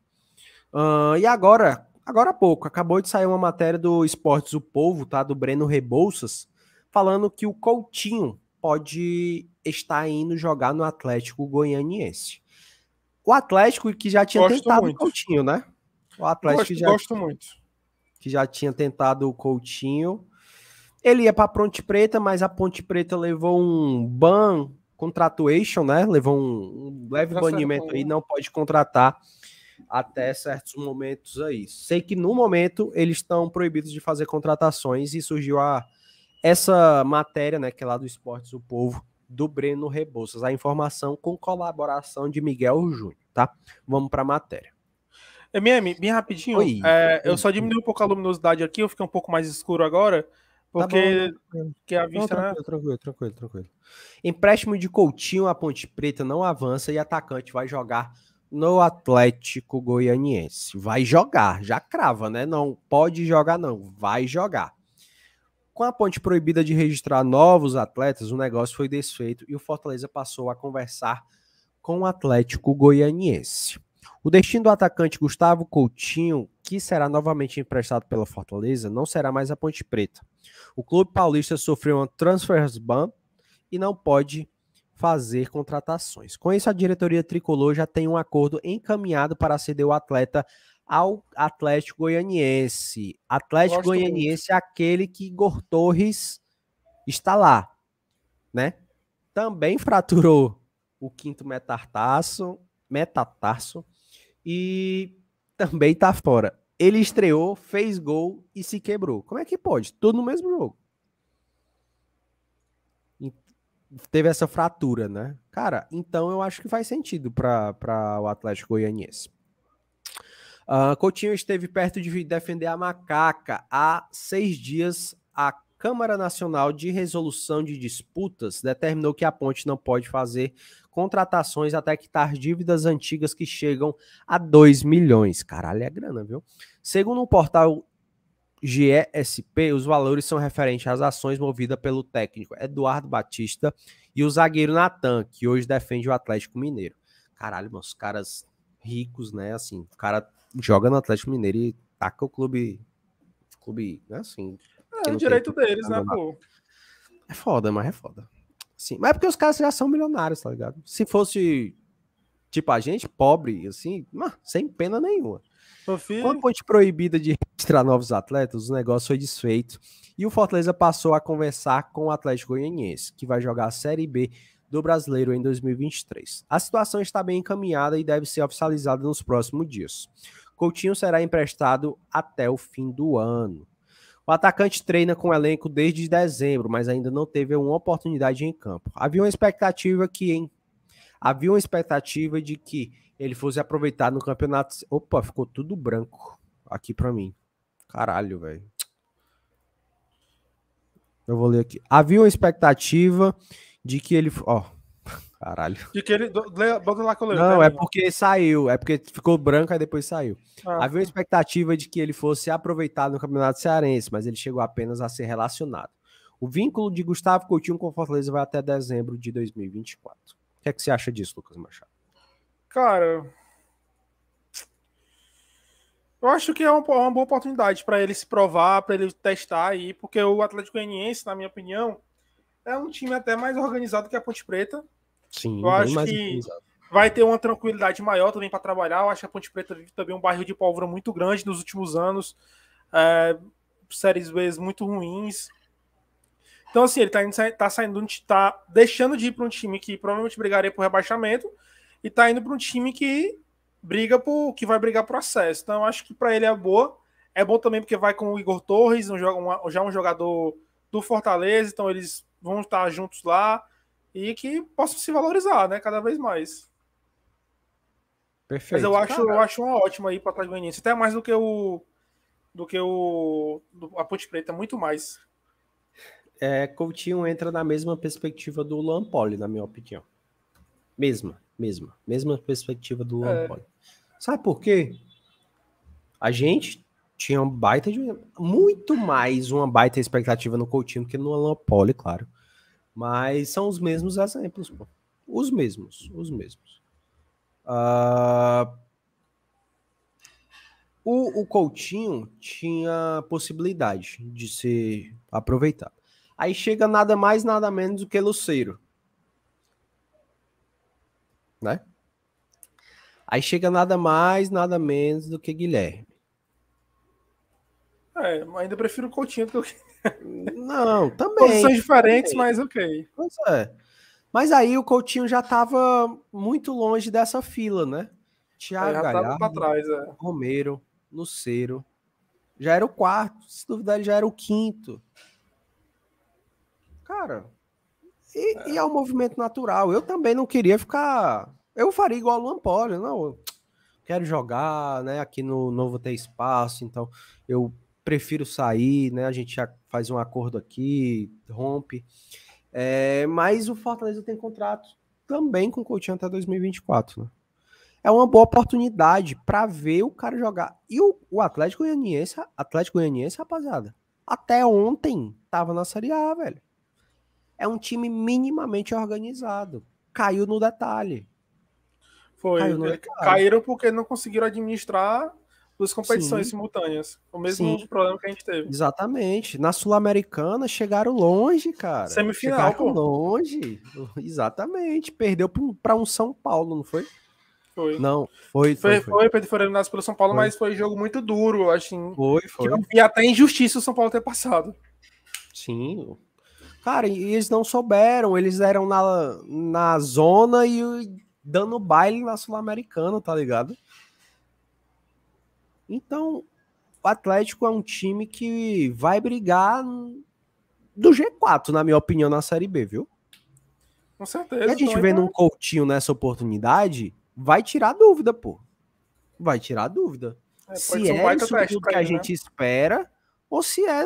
Uh, e agora, agora há pouco, acabou de sair uma matéria do Esportes o Povo, tá? Do Breno Rebouças, falando que o Coutinho pode estar indo jogar no Atlético Goianiense. O Atlético que já tinha gosto tentado muito. o Coutinho, né? O Atlético gosto, já, gosto muito. Que já tinha tentado o Coutinho. Ele ia para Ponte Preta, mas a Ponte Preta levou um ban contratuation, né? Levou um, um leve tá banimento certo. aí, não pode contratar até certos momentos aí. Sei que no momento eles estão proibidos de fazer contratações e surgiu a essa matéria, né, que é lá do Esportes do Povo, do Breno Rebouças. A informação com colaboração de Miguel Júnior, tá? Vamos para a matéria. MM, bem rapidinho, Oi. É, eu só diminui um pouco a luminosidade aqui, eu fiquei um pouco mais escuro agora, porque tá que a vista, não, tranquilo, né? tranquilo, tranquilo, tranquilo. Empréstimo de Coutinho a Ponte Preta não avança e atacante vai jogar no Atlético Goianiense. Vai jogar, já crava, né? Não pode jogar não, vai jogar. Com a Ponte proibida de registrar novos atletas, o negócio foi desfeito e o Fortaleza passou a conversar com o Atlético Goianiense. O destino do atacante Gustavo Coutinho, que será novamente emprestado pela Fortaleza, não será mais a Ponte Preta. O clube paulista sofreu uma transfers ban e não pode fazer contratações. Com isso, a diretoria tricolor já tem um acordo encaminhado para ceder o atleta ao Atlético Goianiense. Atlético Gosto Goianiense é aquele que Igor Torres está lá, né? Também fraturou o quinto metatarso, metatarso e também tá fora. Ele estreou, fez gol e se quebrou. Como é que pode? Tudo no mesmo jogo. Teve essa fratura, né? Cara, então eu acho que faz sentido para o Atlético Goianiense. Uh, Coutinho esteve perto de defender a macaca. Há seis dias, a Câmara Nacional de Resolução de Disputas determinou que a ponte não pode fazer contratações até quitar dívidas antigas que chegam a 2 milhões. Caralho, é grana, viu? Segundo o portal GESP, os valores são referentes às ações movidas pelo técnico Eduardo Batista e o zagueiro Natan, que hoje defende o Atlético Mineiro. Caralho, meus caras ricos, né? Assim, o cara joga no Atlético Mineiro e taca o clube. Clube, né? Assim. É o direito deles, né, pô? É foda, mas é foda. Sim, mas é porque os caras já são milionários, tá ligado? Se fosse, tipo, a gente, pobre, assim, sem pena nenhuma. Com a ponte proibida de registrar novos atletas, o negócio foi desfeito e o Fortaleza passou a conversar com o Atlético Goianiense, que vai jogar a Série B do Brasileiro em 2023. A situação está bem encaminhada e deve ser oficializada nos próximos dias. Coutinho será emprestado até o fim do ano. O atacante treina com o elenco desde dezembro, mas ainda não teve uma oportunidade em campo. Havia uma expectativa que em havia uma expectativa de que ele fosse aproveitado no campeonato. Opa, ficou tudo branco aqui para mim. Caralho, velho. Eu vou ler aqui. Havia uma expectativa de que ele. Ó, caralho. De que ele. Bota lá que eu leio, Não, né, é porque saiu. É porque ficou branco e depois saiu. Ah, Havia uma expectativa de que ele fosse aproveitado no Campeonato Cearense, mas ele chegou apenas a ser relacionado. O vínculo de Gustavo Coutinho com o Fortaleza vai até dezembro de 2024. O que é que você acha disso, Lucas Machado? Cara. Eu acho que é uma, uma boa oportunidade para ele se provar, para ele testar aí, porque o Atlético Goianiense, na minha opinião, é um time até mais organizado que a Ponte Preta. Sim, Eu acho mais que- organizado. Vai ter uma tranquilidade maior também para trabalhar. Eu acho que a Ponte Preta vive também um barril de pólvora muito grande nos últimos anos. É, séries B muito ruins. Então, assim, ele tá, indo, tá saindo, tá deixando de ir para um time que provavelmente brigaria por rebaixamento e tá indo para um time que briga por que vai brigar por acesso. Então, eu acho que para ele é boa. É bom também porque vai com o Igor Torres, um, já um jogador do Fortaleza, então eles vão estar juntos lá e que possam se valorizar, né, cada vez mais. Perfeito. Mas eu acho, Cara, eu acho uma ótima aí para Atlético até mais do que o do que o do- a Ponte Preta, muito mais. é, Coutinho entra na mesma perspectiva do Luan Poli, na minha opinião. Mesma, mesma. Mesma perspectiva do Luan É. Poli. Sabe por quê? A gente tinha um baita de. Muito mais uma baita expectativa no Coutinho do que no Luan Poli, claro. Mas são os mesmos exemplos, pô. Os mesmos, os mesmos. Ah, o, o Coutinho tinha possibilidade de ser aproveitado. Aí chega nada mais, nada menos do que Luceiro. Né? Aí chega nada mais, nada menos do que Guilherme. É, ainda prefiro o Coutinho do que o Não, também. Posições diferentes, mas ok. Pois é. Mas aí o Coutinho já estava muito longe dessa fila, né? É, Thiago tava Galhardo, pra trás, é. Romero, Luceiro. Já era o quarto. Se duvidar, ele já era o quinto. Cara, e e é um movimento natural. Eu também não queria ficar. Eu faria igual o Luan Poli, não. quero jogar, né? Aqui no não vou ter espaço, então eu prefiro sair, né? A gente já faz um acordo aqui, rompe. É, mas o Fortaleza tem contrato também com o Coutinho até 2024, né? É uma boa oportunidade para ver o cara jogar. E o, o Atlético Goianiense, Atlético Goianiense, rapaziada, até ontem tava na Série A, velho. É um time minimamente organizado. Caiu no detalhe. Foi. Caiu no Ele- detalhe. Caíram porque não conseguiram administrar duas competições Sim. simultâneas. O mesmo Sim. problema que a gente teve. Exatamente. Na Sul-Americana chegaram longe, cara. Semifinal, chegaram pô. longe. Exatamente. Perdeu para um São Paulo, não foi? Foi. Não, foi, Foi, foi, foi, foi. Pedro foi eliminado pelo São Paulo, Foi. mas foi jogo muito duro, eu acho. assim, Foi, foi. vi até injustiça o São Paulo ter passado. Sim. Cara, e eles não souberam, eles eram na, na zona e dando baile na Sul-Americana, tá ligado? Então, o Atlético é um time que vai brigar do G4, na minha opinião, na Série B, viu? Com E certeza. a gente vendo um Coutinho nessa oportunidade, vai tirar dúvida, pô. Vai tirar dúvida. é, se um é isso tudo que a ele, né? gente espera, ou se é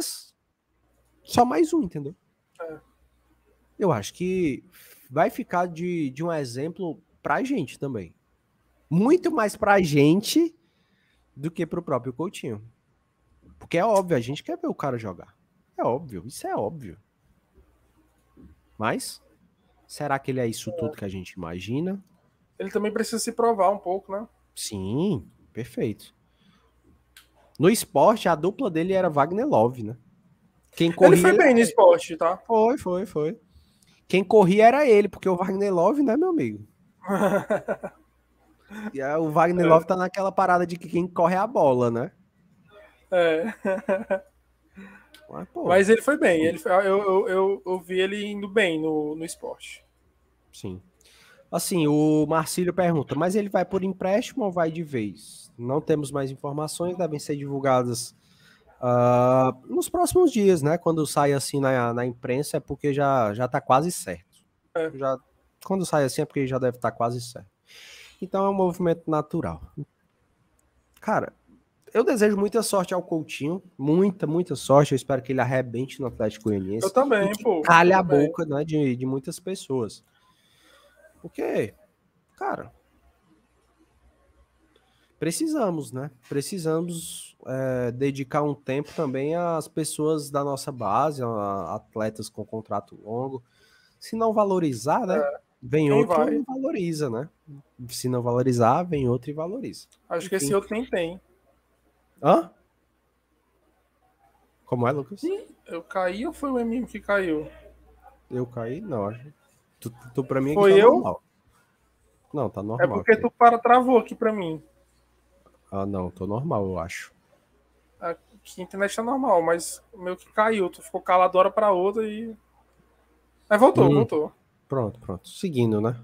só mais um, entendeu? É. Eu acho que vai ficar de, de um exemplo pra gente também. Muito mais pra gente do que pro próprio Coutinho. Porque é óbvio, a gente quer ver o cara jogar. É óbvio, isso é óbvio. Mas, será que ele é isso tudo que a gente imagina? Ele também precisa se provar um pouco, né? Sim, perfeito. No esporte, a dupla dele era Wagner Love, né? Quem corria. Ele foi bem no esporte, tá? Foi, foi, foi. Quem corria era ele, porque o Wagner Love, né, meu amigo? E aí o Wagner É. Love tá naquela parada de que quem corre é a bola, né? É. Mas, pô, Mas ele foi bem. Ele foi- eu, eu, eu, eu vi ele indo bem no, no esporte. sim. Assim, o Marcílio pergunta, mas ele vai por empréstimo ou vai de vez? Não temos mais informações, devem ser divulgadas ah, nos próximos dias, né? Quando sai assim na, na imprensa é porque já, já tá quase certo. É. Já, quando sai assim é porque já deve estar quase certo. Então é um movimento natural. Cara, eu desejo muita sorte ao Coutinho, muita, muita sorte. Eu espero que ele arrebente no Atlético Goianiense. Eu também, pô. Calha a boca né, de, de muitas pessoas. Porque, cara, precisamos, né? Precisamos é, dedicar um tempo também às pessoas da nossa base, a atletas com contrato longo. Se não valorizar, né? Vem Quem outro vai? e valoriza, né? Se não valorizar, vem outro e valoriza. Acho que esse Enfim. outro nem tem. Hã? Como é, Lucas? Eu caí ou foi o MM que caiu? Eu caí? Não, acho. Tu, tu pra mim aqui Foi tá eu? normal. Não, tá É normal. porque aqui. tu para travou aqui pra mim. Ah, não, tô normal, eu acho. Aqui a internet tá normal, mas o meu que caiu. Tu ficou calado hora pra outra e. Mas voltou, Hum. voltou. Pronto, pronto. Seguindo, né?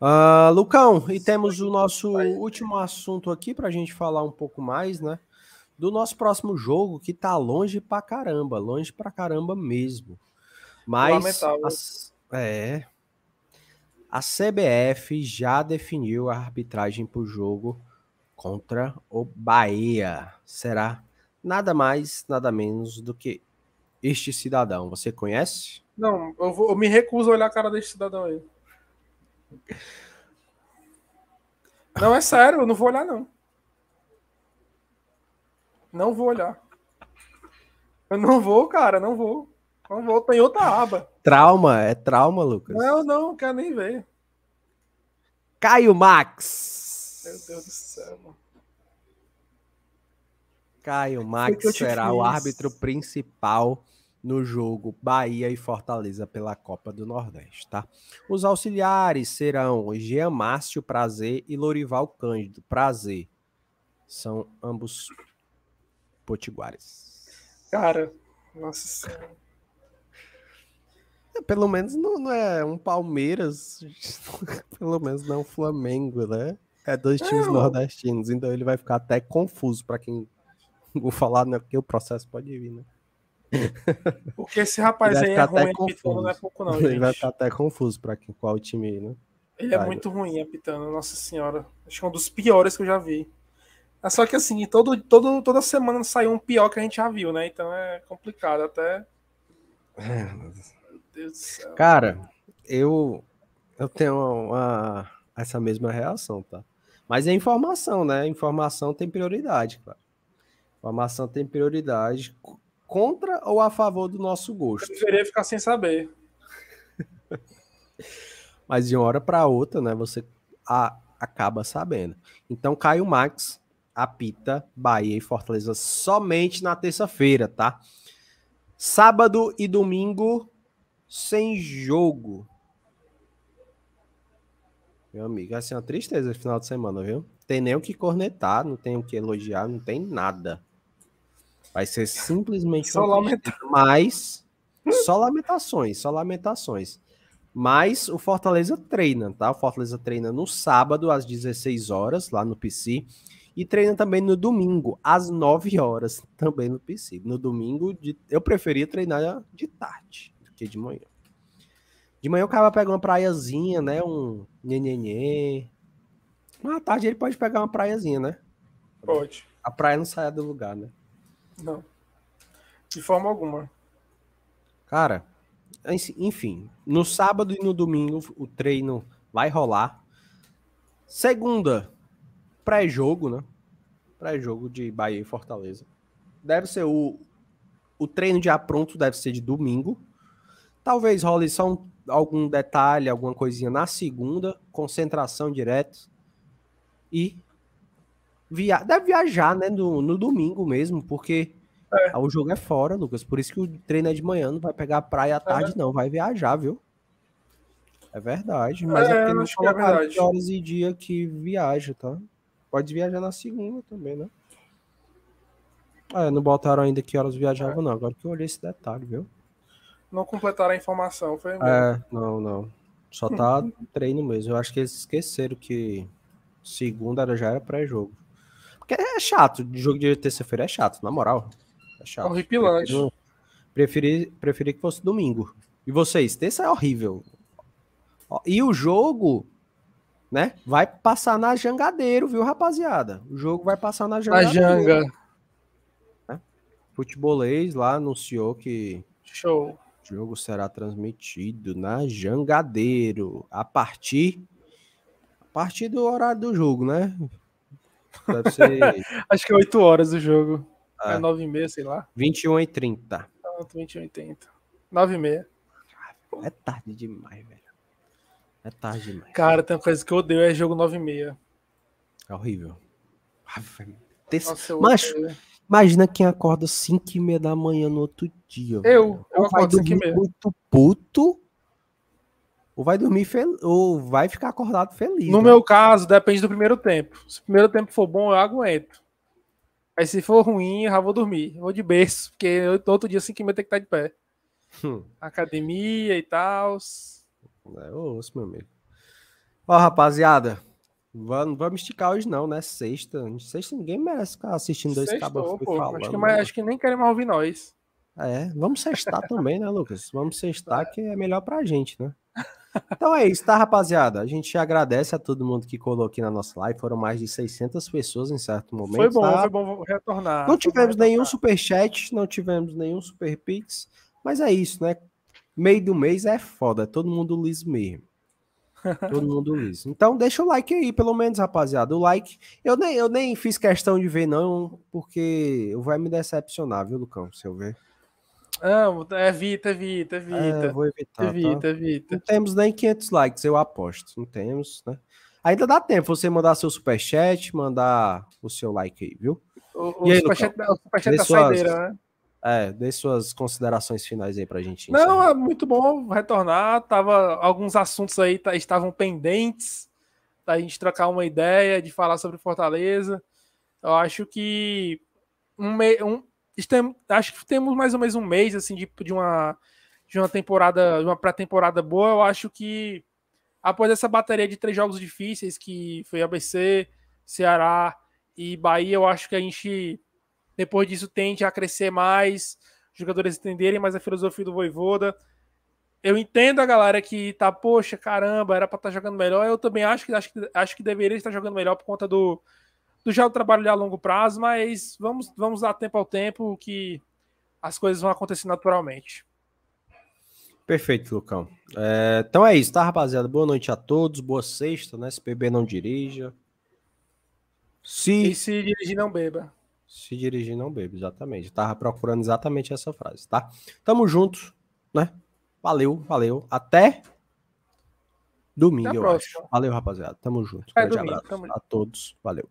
Ah, Lucão, e temos o nosso último assunto aqui pra gente falar um pouco mais, né? Do nosso próximo jogo, que tá longe pra caramba, longe pra caramba mesmo. Mas. Lamentável. as- é. A CBF já definiu a arbitragem pro jogo contra o Bahia. Será nada mais, nada menos do que este cidadão. Você conhece? Não, eu, vou- eu me recuso a olhar a cara desse cidadão aí. Não, é sério, eu não vou olhar, não. Não vou olhar. Eu não vou, cara, não vou. Não vou, tem outra aba. Trauma, é trauma, Lucas. Não, não, não quero nem ver. Caio Max. Meu Deus do céu. mano. Caio Max será o fiz. árbitro principal no jogo Bahia e Fortaleza pela Copa do Nordeste, tá? Os auxiliares serão Jean Márcio Prazer e Lorival Cândido Prazer. São ambos potiguares. Cara, nossa. É, Pelo menos não, não é um Palmeiras, pelo menos não é um Flamengo, né? É dois times Não. nordestinos, então ele vai ficar até confuso para quem vou falar, né? Porque o processo pode vir, né? Porque esse rapaz aí é ruim apitando, não é pouco não, ele vai gente. ficar até confuso para quem qual time, né? Ele é Vai. muito ruim apitando, nossa senhora. Acho que é um dos piores que eu já vi. É só que assim, todo, todo, toda semana sai um pior que a gente já viu, né? Então é complicado até. Meu Deus do céu. Cara, eu eu tenho uma, essa mesma reação, tá? Mas é informação, né? Informação tem prioridade, cara. Informação tem prioridade contra ou a favor do nosso Eu gosto. deveria ficar sem saber. Mas de uma hora para outra, né, você a- acaba sabendo. Então, Caio Max apita Bahia e Fortaleza somente na terça-feira, tá? Sábado e domingo sem jogo. Meu amigo, assim, uma tristeza esse final de semana, viu? Tem nem o que cornetar, não tem o que elogiar, não tem nada. Vai ser simplesmente Só uma lamentar. mas só lamentações, só lamentações. Mas o Fortaleza treina, tá? O Fortaleza treina no sábado às 16 horas lá no PC e treina também no domingo às 9 horas também no PC. No domingo de- eu preferia treinar de tarde do que de manhã. De manhã o cara pega uma praiazinha, né? Um nhenhenhê. Mas à tarde ele pode pegar uma praiazinha, né? Pode. A praia não sai do lugar, né? Não. De forma alguma. Cara, enfim, no sábado e no domingo o treino vai rolar. Segunda, pré-jogo, né? Pré-jogo de Bahia e Fortaleza. Deve ser o, o treino já pronto, deve ser de domingo. Talvez role só um- algum detalhe, alguma coisinha na segunda, concentração direto. E via, deve viajar, né? No, no domingo mesmo, porque o jogo é fora, Lucas. Por isso que o treino é de manhã, não vai pegar a praia à tarde, não. Vai viajar, viu? É verdade. Mas é, É, porque não é colocaram que horas e dia que viaja, tá? Pode viajar na segunda também, né? É, não botaram ainda que horas viajava, não. Agora que eu olhei esse detalhe, viu? Não completaram a informação. Foi mesmo. É, não, não. Só tá treino mesmo. Eu acho que eles esqueceram que segunda já era pré-jogo. Porque é chato. Jogo de terça-feira é chato, na moral. É chato. Horripilante. Prefiro, preferi, preferi que fosse domingo. E vocês? Terça é horrível. E o jogo né? Vai passar na Jangadeiro, viu, rapaziada? O jogo vai passar na Na Jangadeiro. Janga. Futebolês lá anunciou que Show. o jogo será transmitido na Jangadeiro a partir a partir do horário do jogo, né? Deve ser Acho que é 8 horas o jogo. Ah. É 9 e meia, sei lá. 21h30. Pronto, 21 80. 9 e meia. É tarde demais, velho. É tarde demais. Cara, tem uma coisa que eu odeio, é jogo 9 e meia. É horrível. Ah. Terça- Nossa, odeio. Imagina quem acorda 5 e meia da manhã no outro dia. Eu, velho. eu acordo 5 e meia. muito puto, ou vai dormir feliz, ou vai ficar acordado feliz. No né? meu caso, depende do primeiro tempo. Se o primeiro tempo for bom, eu aguento. Aí se for ruim, eu já vou dormir. Eu vou de berço, porque eu, outro dia 5 e meia tem que estar de pé. Hum, Academia e tal. é osso, meu amigo. Ó, rapaziada, vamos, vamos esticar hoje não, né? Sexta. Sexta ninguém merece ficar assistindo dois cabos falando. Acho que, né? acho que nem querem mais ouvir nós. É, vamos sextar também, né, Lucas? Vamos sextar que é melhor pra gente, né? Então é isso, tá, rapaziada? A gente agradece a todo mundo que colou aqui na nossa live. Foram mais de 600 pessoas em certo momento. Foi bom, tá? foi bom retornar. Não tivemos nenhum retornar. superchat, não tivemos nenhum super pix, mas é isso, né? Meio do mês é foda, é todo mundo liso mesmo. Todo mundo liso. Então deixa o like aí, pelo menos, rapaziada. O like, eu nem, eu nem fiz questão de ver, não, porque vai me decepcionar, viu, Lucão? Se eu ver. Não, evita, evita, É, evita. eu vou evitar. tá? evita, evita. Não temos nem 500 likes, eu aposto. Não temos, né? Ainda dá tempo você mandar seu superchat, mandar o seu like aí, viu? O, o E aí, superchat, da- o superchat da suas- saideira, né? É, dê suas considerações finais aí pra gente. Não, encerrar. é muito bom retornar. Tava, alguns assuntos aí tá- estavam pendentes da gente trocar uma ideia, de falar sobre Fortaleza. Eu acho que um, um acho que temos mais ou menos um mês assim de, de uma de uma temporada, de uma pré-temporada boa. Eu acho que após essa bateria de três jogos difíceis que foi ABC, Ceará e Bahia, eu acho que a gente depois disso tende a crescer mais, os jogadores entenderem mais a filosofia do Voivoda. Eu entendo a galera que tá, poxa, caramba, era para estar jogando melhor. Eu também acho que, acho que acho que deveria estar jogando melhor por conta do, do já o trabalho a longo prazo, mas vamos, vamos dar tempo ao tempo que as coisas vão acontecer naturalmente. Perfeito, Lucão. É, então é isso, tá, rapaziada? Boa noite a todos, boa sexta, né? Se beber, não dirija. Se, E se dirigir, não beba. se dirigir, não bebe, exatamente. Eu tava procurando exatamente essa frase, tá? Tamo junto, né? Valeu, valeu. Até domingo, Até eu próxima. acho. Valeu, rapaziada. Tamo junto. Até Grande domingo, abraço tamo a todos. Valeu.